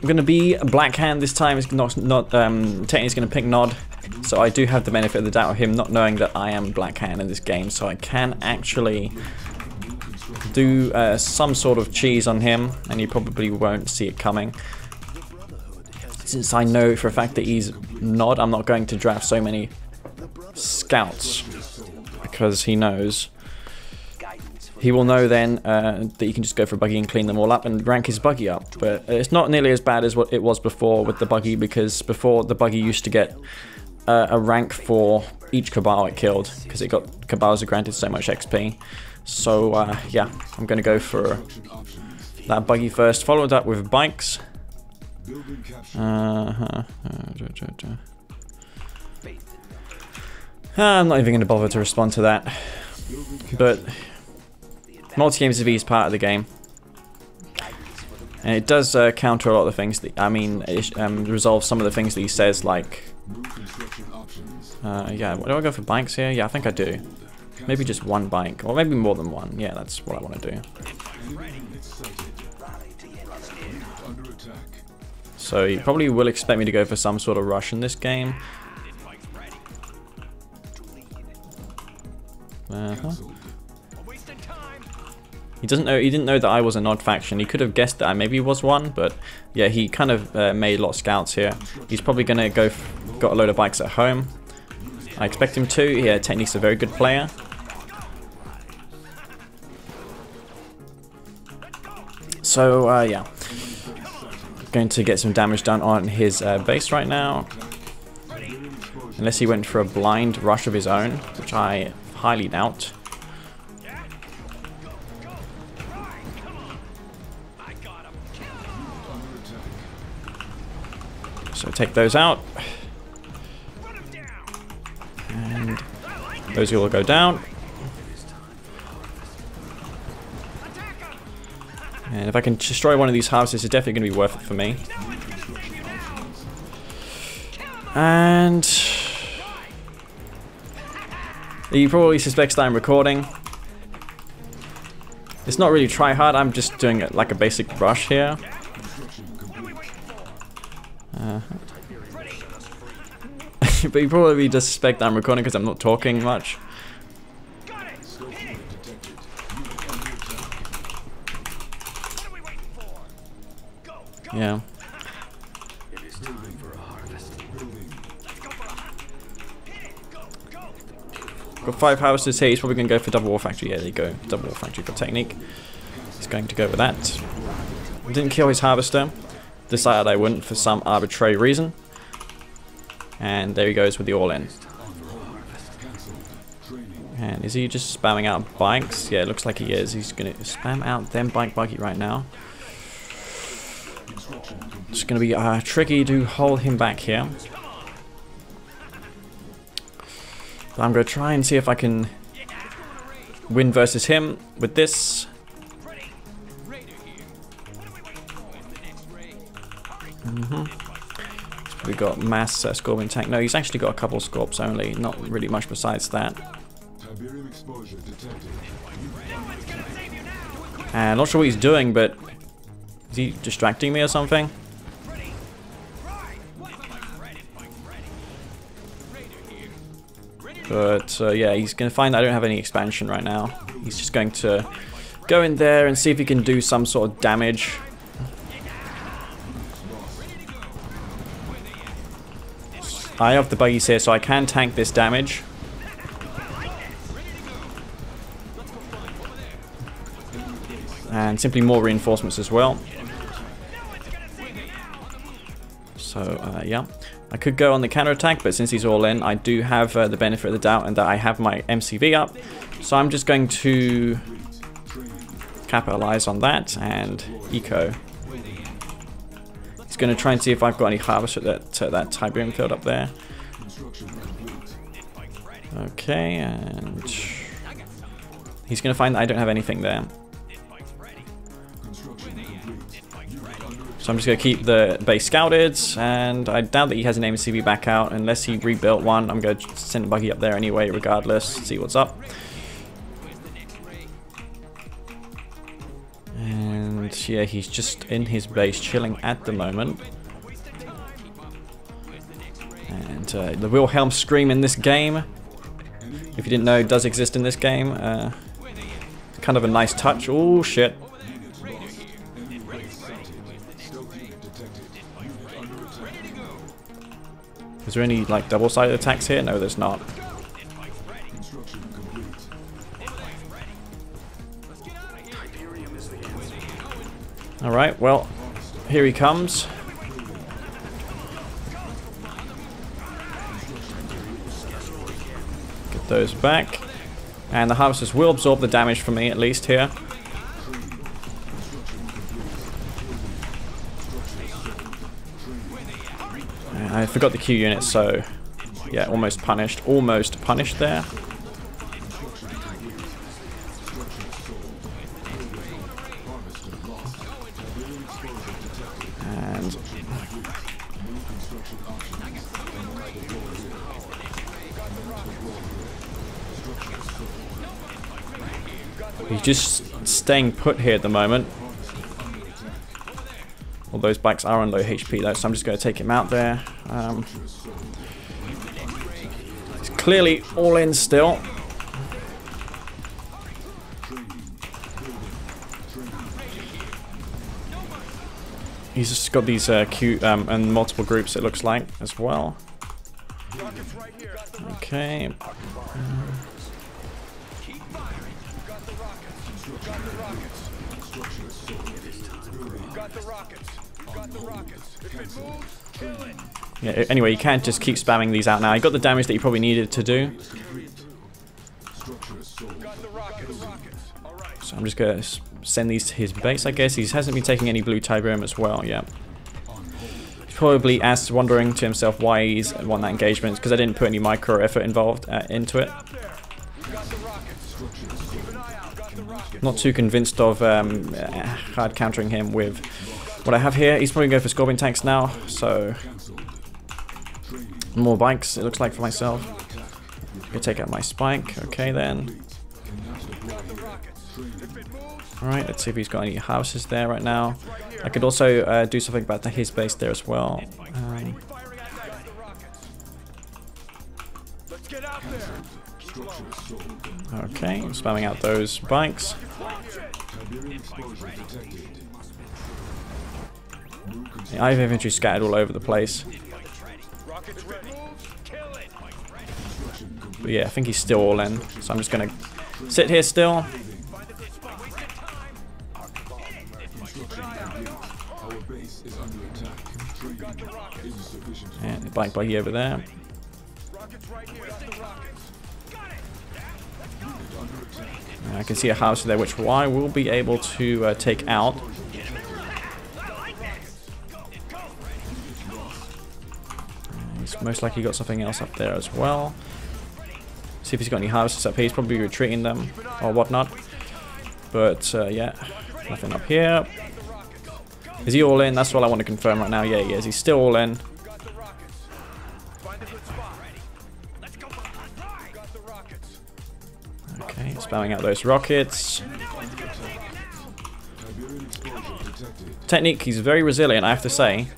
S2: I'm gonna be a black hand this time. It's not not um Technique's gonna pick Nod. So I do have the benefit of the doubt of him not knowing that I am black hand in this game, so I can actually do uh, some sort of cheese on him, and you probably won't see it coming. Since I know for a fact that he's Nod, I'm not going to draft so many scouts because he knows he will know then uh, that you can just go for a buggy and clean them all up and rank his buggy up. But it's not nearly as bad as what it was before with the buggy because before the buggy used to get uh, a rank for each Cabal it killed because it got Cabals are granted so much XP. So uh, yeah, I'm gonna go for that buggy first, followed up with bikes. Uh-huh. Uh, I'm not even going to bother to respond to that. But multi-MCV is part of the game. And it does uh, counter a lot of the things that, I mean, it um, resolve some of the things that he says, like, uh, yeah, do I go for bikes here? Yeah, I think I do. Maybe just one bike, or maybe more than one. Yeah, that's what I want to do. So you probably will expect me to go for some sort of rush in this game.
S3: Wasting time.
S2: He doesn't know. He didn't know that I was a Nod faction. He could have guessed that I maybe was one, but yeah, he kind of uh, made a lot of scouts here. He's probably gonna go. got a load of bikes at home. I expect him to. Yeah, uh, Technique's a very good player. So uh, yeah, going to get some damage done on his uh, base right now. Unless he went for a blind rush of his own, which I highly doubt. So take those out. And those will go down. And if I can destroy one of these houses, it's definitely going to be worth it for me. And... He probably suspects that I'm recording. It's not really try hard, I'm just doing it like a basic brush here. Uh, but you probably just suspect I'm recording because I'm not talking much. Yeah. Got five harvesters here, he's probably going to go for double war factory. Yeah, there you go. Double war factory for technique. He's going to go with that. Didn't kill his harvester. Decided I wouldn't for some arbitrary reason. And there he goes with the all-in. And is he just spamming out bikes? Yeah, it looks like he is. He's going to spam out them bike buggy right now. It's going to be uh, tricky to hold him back here. But I'm going to try and see if I can win versus him with this. Got mass uh, Scorpion tank. No, he's actually got a couple Scorps only. Not really much besides that. And not sure what he's doing, but is he distracting me or something? But uh, yeah, he's going to find I don't have any expansion right now. He's just going to go in there and see if he can do some sort of damage. I have the buggies here, so I can tank this damage. And simply more reinforcements as well. So, uh, yeah. I could go on the counter attack, but since he's all in, I do have uh, the benefit of the doubt and that I have my MCV up. So I'm just going to capitalize on that and eco. Going to try and see if I've got any harvest at that, uh, that Tiberium field up there. Okay, and he's going to find that I don't have anything there. So I'm just going to keep the base scouted, and I doubt that he has an MCV back out unless he rebuilt one. I'm going to send a buggy up there anyway, regardless, see what's up. And yeah, he's just in his base chilling at the moment. And uh, the Wilhelm scream in this game, if you didn't know, does exist in this game. Uh, kind of a nice touch. Oh shit. Is there any like double-sided attacks here? No, there's not. Alright, well, here he comes. Get those back. And the harvesters will absorb the damage from me, at least here. I forgot the Q unit, so yeah, almost punished. Almost punished there. Just staying put here at the moment. All those bikes are on low HP though, so I'm just going to take him out there. Um, he's clearly all in still. He's just got these uh, cute um, and multiple groups it looks like as well. Okay. Yeah, anyway, you can't just keep spamming these out now. You got the damage that you probably needed to do. So I'm just going to send these to his base, I guess. He hasn't been taking any blue Tiberium as well, yeah. He's probably asked, wondering to himself why he's won that engagement. because I didn't put any micro effort involved uh, into it. Not too convinced of um, uh, hard countering him with what I have here. He's probably going for Scorpion tanks now, so... More bikes, it looks like for myself. Gonna take out my spike. Okay, then. Alright, let's see if he's got any houses there right now. I could also uh, do something about the, his base there as well. Um, okay, spamming out those bikes. I have infantry scattered all over the place. But yeah, I think he's still all in. So I'm just gonna sit here still. And the bike buggy over there. I can see a house there, which I will be able to uh, take out. Most likely got something else up there as well. See if he's got any harvests up here. He's probably retreating them or whatnot. But uh, yeah, nothing up here. Is he all in? That's all I want to confirm right now. Yeah, he is. He's still all in. Okay, spamming out those rockets. Technique, he's very resilient, I have to say.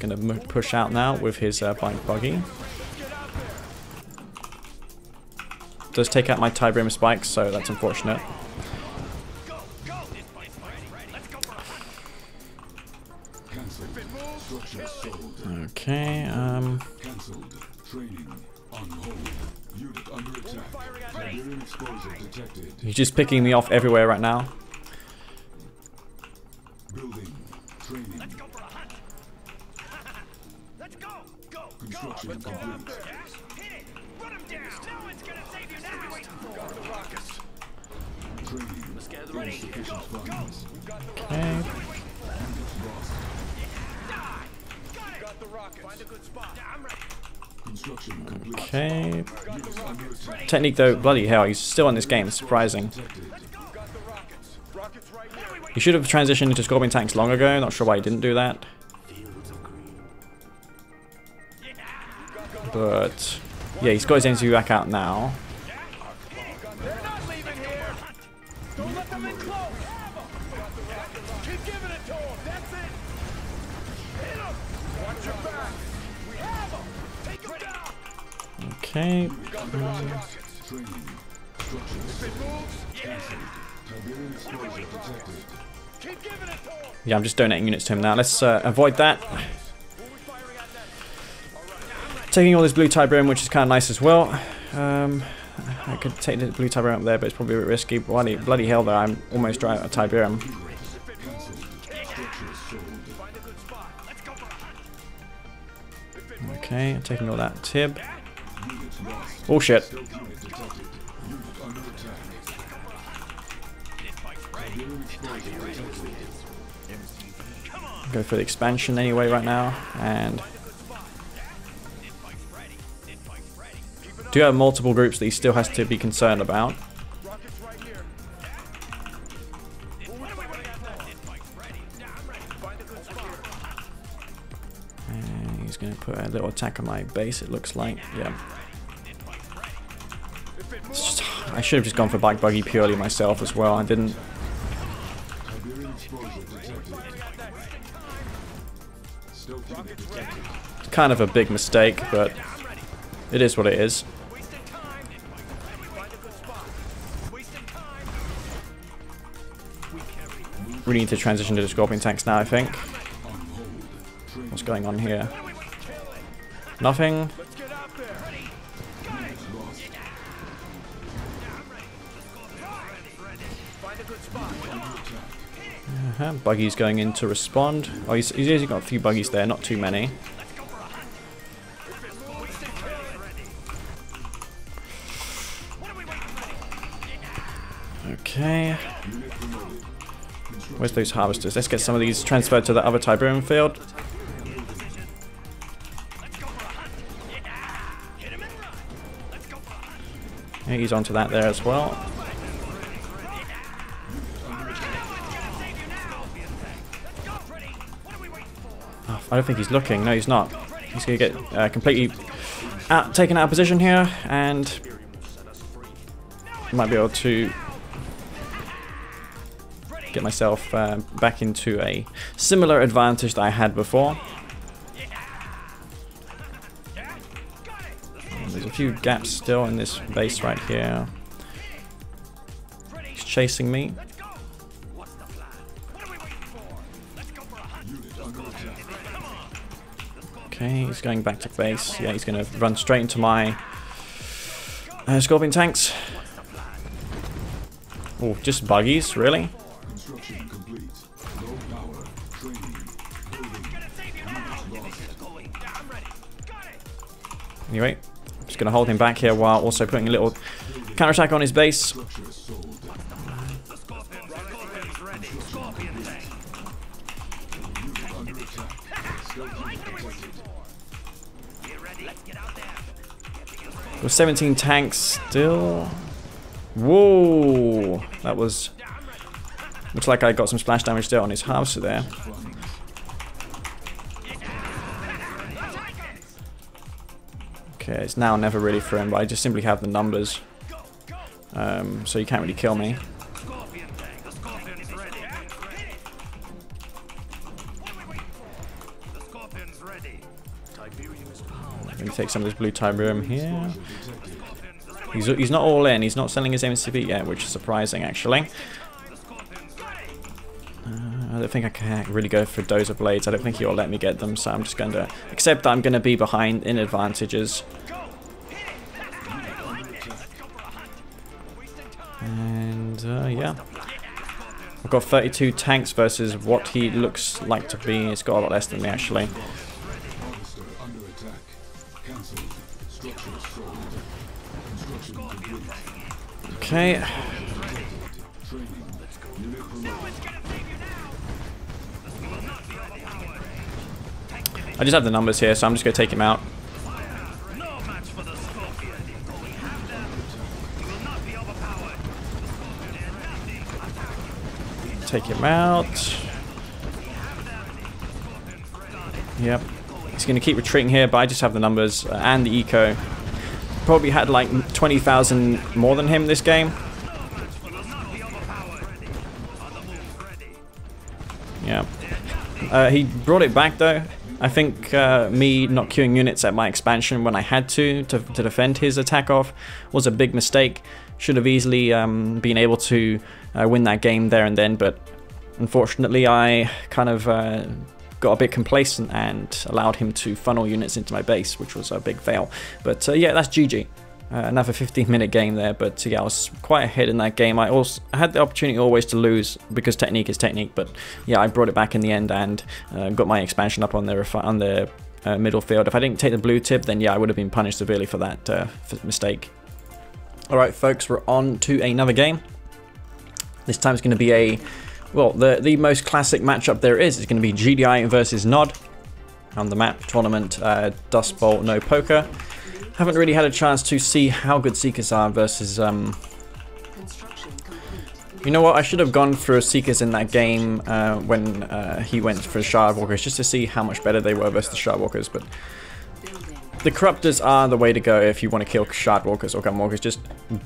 S2: To push out now with his uh, bike buggy. Does take out my Tiberium spikes, so that's unfortunate. Okay, um... He's just picking me off everywhere right now.
S3: Go.
S4: Construction complete.
S3: Hit it. Run him down. No one's gonna save you now. Got the rockets.
S4: Training. Insufficient funds.
S2: Okay.
S3: Got the rockets. Find a good spot. I'm ready.
S4: Construction complete.
S2: Okay.
S4: Unit under attack.
S2: Technique though, bloody hell, he's still in this game, it's surprising.
S4: Detected.
S3: Got the rockets. Rockets right here.
S2: He should have transitioned into Scorpion tanks long ago, not sure why he didn't do that. But, yeah, he's got his MCV back out now. Okay. Yeah, I'm just donating units to him now. Let's uh, avoid that. Taking all this blue Tiberium, which is kind of nice as well. Um, I could take the blue Tiberium up there, but it's probably a bit risky. Bloody, bloody hell, though, I'm almost dry out of Tiberium. Okay, I'm taking all that tib. Oh shit. Go for the expansion anyway right now, and do have multiple groups that he still has to be concerned about. And he's going to put a little attack on my base. It looks like, yeah. Just- I should have just gone for bike buggy purely myself as well. I didn't. Kind of a big mistake, but it is what it is. We need to transition to the Scorpion tanks now, I think. What's going on here? Nothing. Uh -huh. Buggy's going in to respond. Oh, he's, he's got a few buggies there, not too many. Okay. Where's those harvesters? Let's get some of these transferred to the other Tiberium field. Yeah, he's onto that there as well. Oh, I don't think he's looking. No, he's not. He's going to get uh, completely out, taken out of position here, and might be able to get myself uh, back into a similar advantage that I had before. There's a few gaps still in this base right here. He's chasing me. Okay, he's going back to base. Yeah, he's going to run straight into my uh, Scorpion tanks. Oh, just buggies, really? Anyway, just going to hold him back here while also putting a little counterattack on his base. With 17 tanks still. Whoa! That was... Looks like I got some splash damage there on his house there. Okay, it's now never really for him, but I just simply have the numbers. Um, so you can't really kill me. Let me take some of this blue Tiberium here. He's, he's not all in, he's not selling his MCV yet, which is surprising actually. Uh, I don't think I can really go for Dozer Blades, I don't think he'll let me get them, so I'm just going to accept that I'm going to be behind in advantages. And uh, yeah. I've got 32 tanks versus what he looks like to be. He's got a lot less than me actually. Okay. I just have the numbers here, so I'm just going to take him out. Take him out. Yep. He's going to keep retreating here, but I just have the numbers uh, and the eco. Probably had like 20,000 more than him this game. Yeah. Uh, he brought it back though. I think uh, me not queuing units at my expansion when I had to, to to defend his attack off was a big mistake. Should have easily um, been able to uh, win that game there and then, but unfortunately I kind of uh, got a bit complacent and allowed him to funnel units into my base, which was a big fail. But uh, yeah, that's GG. Uh, another 15 minute game there, but yeah, I was quite ahead in that game. I also I had the opportunity always to lose because technique is technique, but yeah, I brought it back in the end and uh, got my expansion up on the on the uh, middle field. If I didn't take the blue Tib, then yeah, I would have been punished severely for that uh, mistake. All right, folks, we're on to another game. This time it's going to be a well, the the most classic matchup there is. It's going to be GDI versus Nod on the map tournament uh, Dust Bowl No Poker. Haven't really had a chance to see how good Seekers are versus. Um, you know what? I should have gone for Seekers in that game uh, when uh, he went for Shardwalkers just to see how much better they were versus the Shardwalkers. But. The Corruptors are the way to go if you want to kill Shardwalkers or Gunwalkers. Just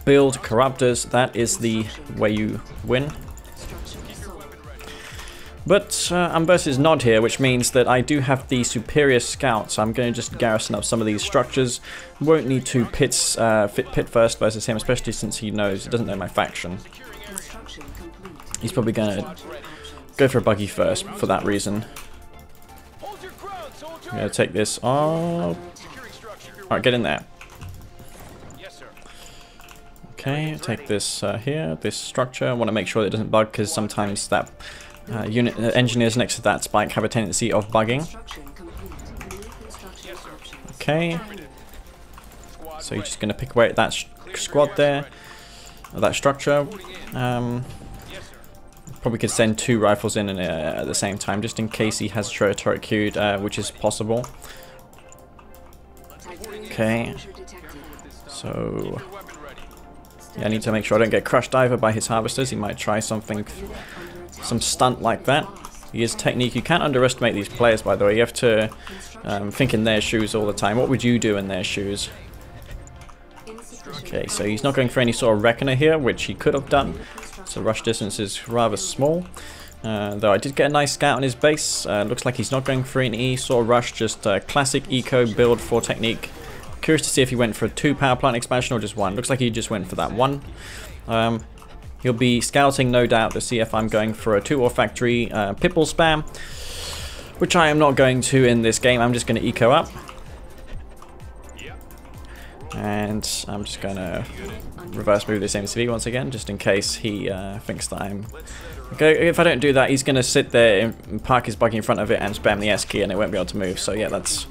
S2: build Corruptors. That is the way you win. But uh, I'm versus Nod here, which means that I do have the superior scout, so I'm going to just garrison up some of these structures. Won't need to pits, uh, fit pit first versus him, especially since he knows, he doesn't know my faction. He's probably going to go for a buggy first for that reason. I'm going to take this off. Alright, get in there.
S3: Yes, sir.
S2: Okay, take this uh, here, this structure. I want to make sure it doesn't bug because sometimes that uh, unit uh, engineers next to that spike have a tendency of bugging.
S1: Construction complete. New construction options.
S2: Okay. So you're just going to pick away at that squad there, that structure. Um, probably could send two rifles in and, uh, at the same time, just in case he has a turret queued, uh, which is possible. Okay. So yeah, I need to make sure I don't get crushed either by his harvesters. He might try something, some stunt like that. He is technique. You can't underestimate these players, by the way. You have to um, think in their shoes all the time. What would you do in their shoes? Okay, so he's not going for any sort of reckoner here, which he could have done. So rush distance is rather small. Uh, though I did get a nice scout on his base. Uh, looks like he's not going for any sort of rush, just a classic eco build for technique. Curious to see if he went for a two power plant expansion or just one. Looks like he just went for that one. Um, he'll be scouting, no doubt, to see if I'm going for a two War Factory uh, Pitbull spam, which I am not going to in this game. I'm just going to eco up. And I'm just going to reverse move this MCV once again, just in case he uh, thinks that I'm... Okay, if I don't do that, he's going to sit there and park his buggy in front of it and spam the S key and it won't be able to move. So yeah, that's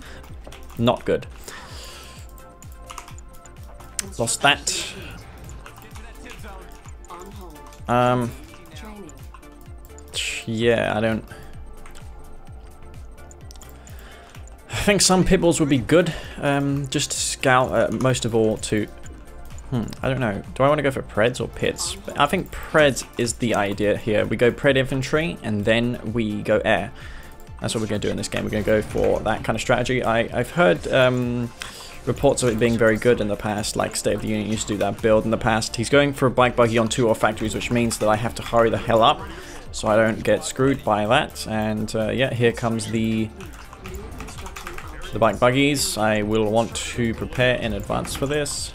S2: not good. Lost that. Um, yeah, I don't... I think some Pitbulls would be good, um, just to scout, uh, most of all to... Hmm, I don't know. Do I want to go for Preds or Pits? I think Preds is the idea here. We go Pred Infantry, and then we go Air. That's what we're going to do in this game. We're going to go for that kind of strategy. I, I've heard um, reports of it being very good in the past, like State of the Union used to do that build in the past. He's going for a bike buggy on two War Factories, which means that I have to hurry the hell up so I don't get screwed by that. And uh, yeah, here comes the the bike buggies. I will want to prepare in advance for this.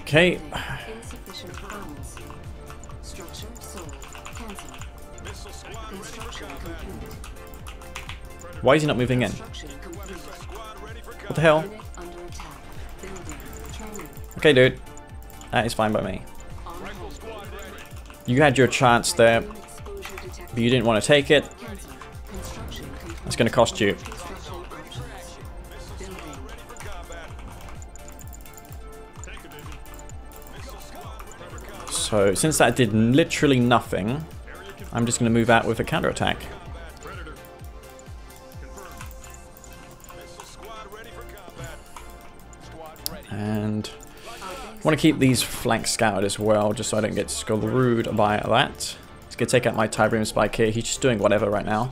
S2: Okay, why is he not moving in? What the hell?
S1: Attack.
S2: Okay, dude. That is fine by me. You had your chance there, but you didn't want to take it. That's going to cost you. So since that did literally nothing, I'm just going to move out with a counterattack. And want to keep these flanks scouted as well, just so I don't get screwed by that. He's going to take out my Tiberium Spike here. He's just doing whatever right now.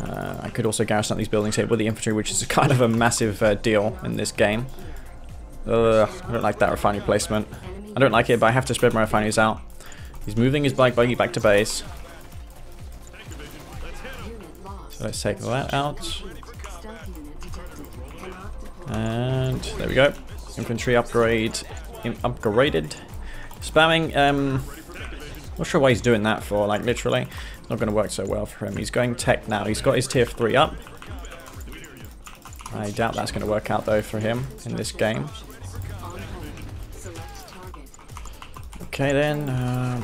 S2: Uh, I could also garrison these buildings here with the infantry, which is kind of a massive uh, deal in this game. Ugh, I don't like that refinery placement. I don't like it, but I have to spread my refineries out. He's moving his bike buggy back to base. So let's take that out. And there we go. Infantry upgrade. In upgraded. Spamming, um... Not sure why he's doing that for, like, literally. Not going to work so well for him. He's going tech now. He's got his tier 3 up. I doubt that's going to work out, though, for him in this game. Okay, then. Uh,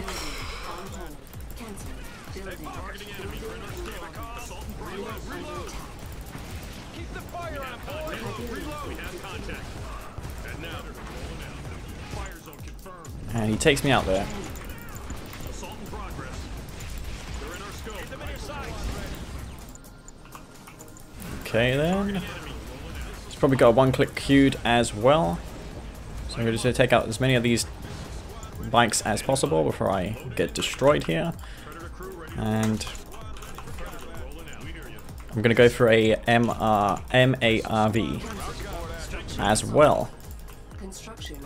S3: and
S2: he takes me out there. Okay, then. He's probably got a one-click queued as well. So I'm just going to take out as many of these bikes as possible before I get destroyed here. And I'm going to go for a MR, MARV as well.
S1: Construction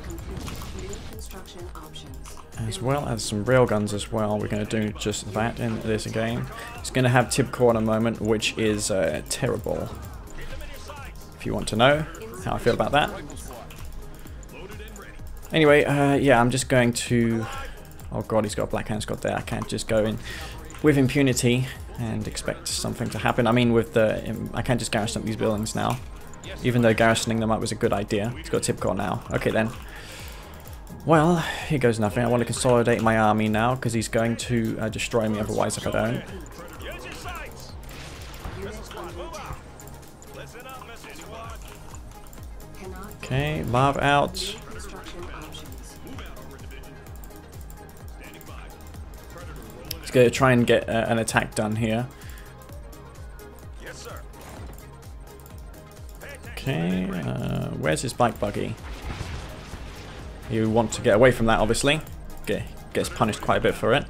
S2: As well as some railguns as well. We're going to do just that in this game. It's going to have Tibcore in a moment, which is uh, terrible. If you want to know how I feel about that. Anyway, uh, yeah, I'm just going to... Oh god, he's got a Black Hand Scott there. I can't just go in with impunity and expect something to happen. I mean, with the... I can't just garrison these buildings now. Even though garrisoning them up was a good idea. He's got Tibcore now. Okay then. Well, here goes nothing. I want to consolidate my army now because he's going to uh, destroy me otherwise if I don't. Okay, Marv out. Let's go try and get uh, an attack done here. Okay, uh, where's his bike buggy? You want to get away from that, obviously. Get, gets punished quite a bit for it.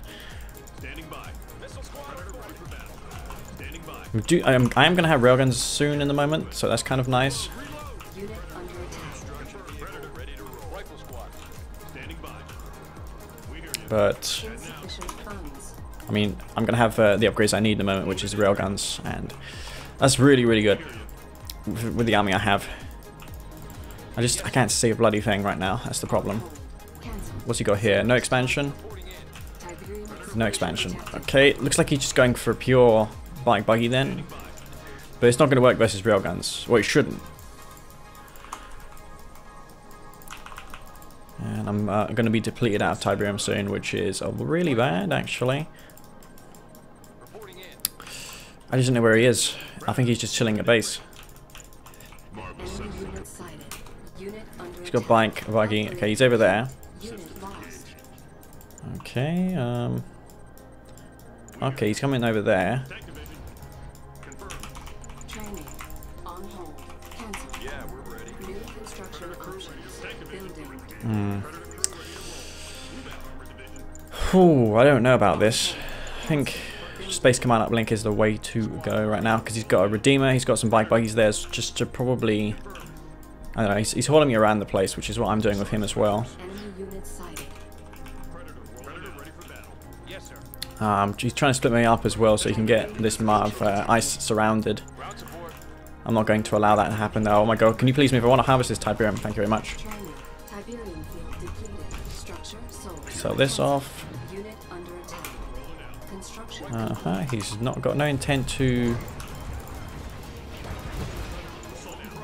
S3: Standing by. Missile squad ready for battle. Standing by.
S2: We do, I am, I am going to have railguns soon in the moment, so that's kind of nice.
S1: Unit under attack.
S3: Predator ready to roll. Rifle squad. Standing by. We hear you.
S2: But, I mean, I'm going to have uh, the upgrades I need in the moment, which is railguns, and that's really, really good with, with the army I have. I just, I can't see a bloody thing right now, that's the problem. What's he got here? No expansion? No expansion. Okay, looks like he's just going for a pure bike buggy then. But it's not going to work versus railguns. Well, it shouldn't. And I'm uh, going to be depleted out of Tiberium soon, which is uh, really bad, actually. I just don't know where he is. I think he's just chilling at base. Got bike, buggy. Okay, he's over there. Okay, um... Okay, he's coming over there.
S1: Building.
S2: Ooh, I don't know about this. I think Space Command Uplink is the way to go right now because he's got a Redeemer, he's got some bike buggies there just to probably... I he's, he's hauling me around the place, which is what I'm doing with him as well. Um, he's trying to split me up as well so he can get this Marv uh, ice surrounded. I'm not going to allow that to happen though. Oh my god, can you please move? I want to harvest this Tiberium, thank you very much. Sell this off.
S1: Construction.
S2: Uh-huh, he's not got no intent to...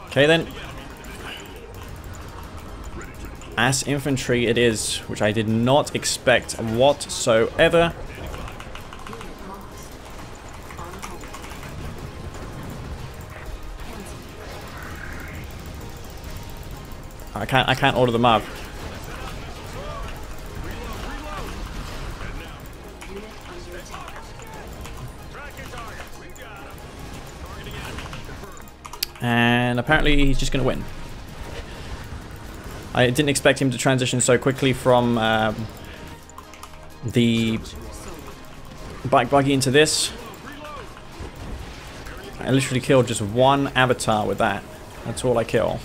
S2: Okay then. As infantry it is, which I did not expect whatsoever. I can't I can't order them up. And apparently he's just going to win. I didn't expect him to transition so quickly from um, the bike buggy into this. I literally killed just one avatar with that. That's all I kill.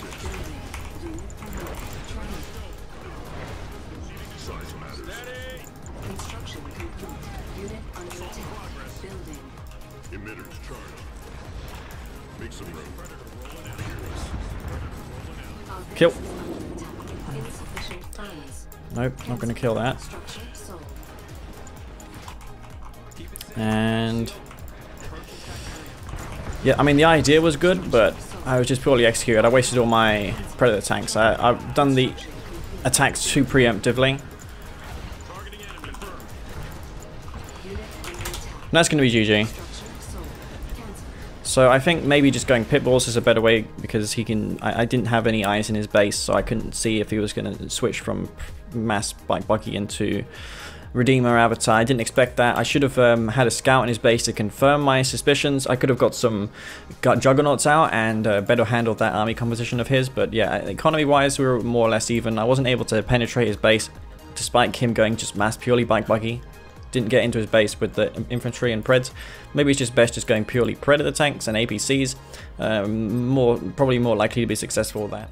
S2: Nope, not going to kill that. And yeah, I mean the idea was good, but I was just poorly executed. I wasted all my predator tanks. I, I've done the attacks too preemptively. And that's going to be GG. So I think maybe just going pitbulls is a better way because he can. I, I didn't have any eyes in his base, so I couldn't see if he was going to switch from mass bike buggy into Redeemer avatar. I didn't expect that. I should have um, had a scout in his base to confirm my suspicions. I could have got some got juggernauts out and uh, better handled that army composition of his. But yeah, economy wise, we were more or less even. I wasn't able to penetrate his base despite him going just mass purely bike buggy didn't get into his base with the infantry and preds. Maybe it's just best just going purely predator tanks and APCs. Um, more probably more likely to be successful with that.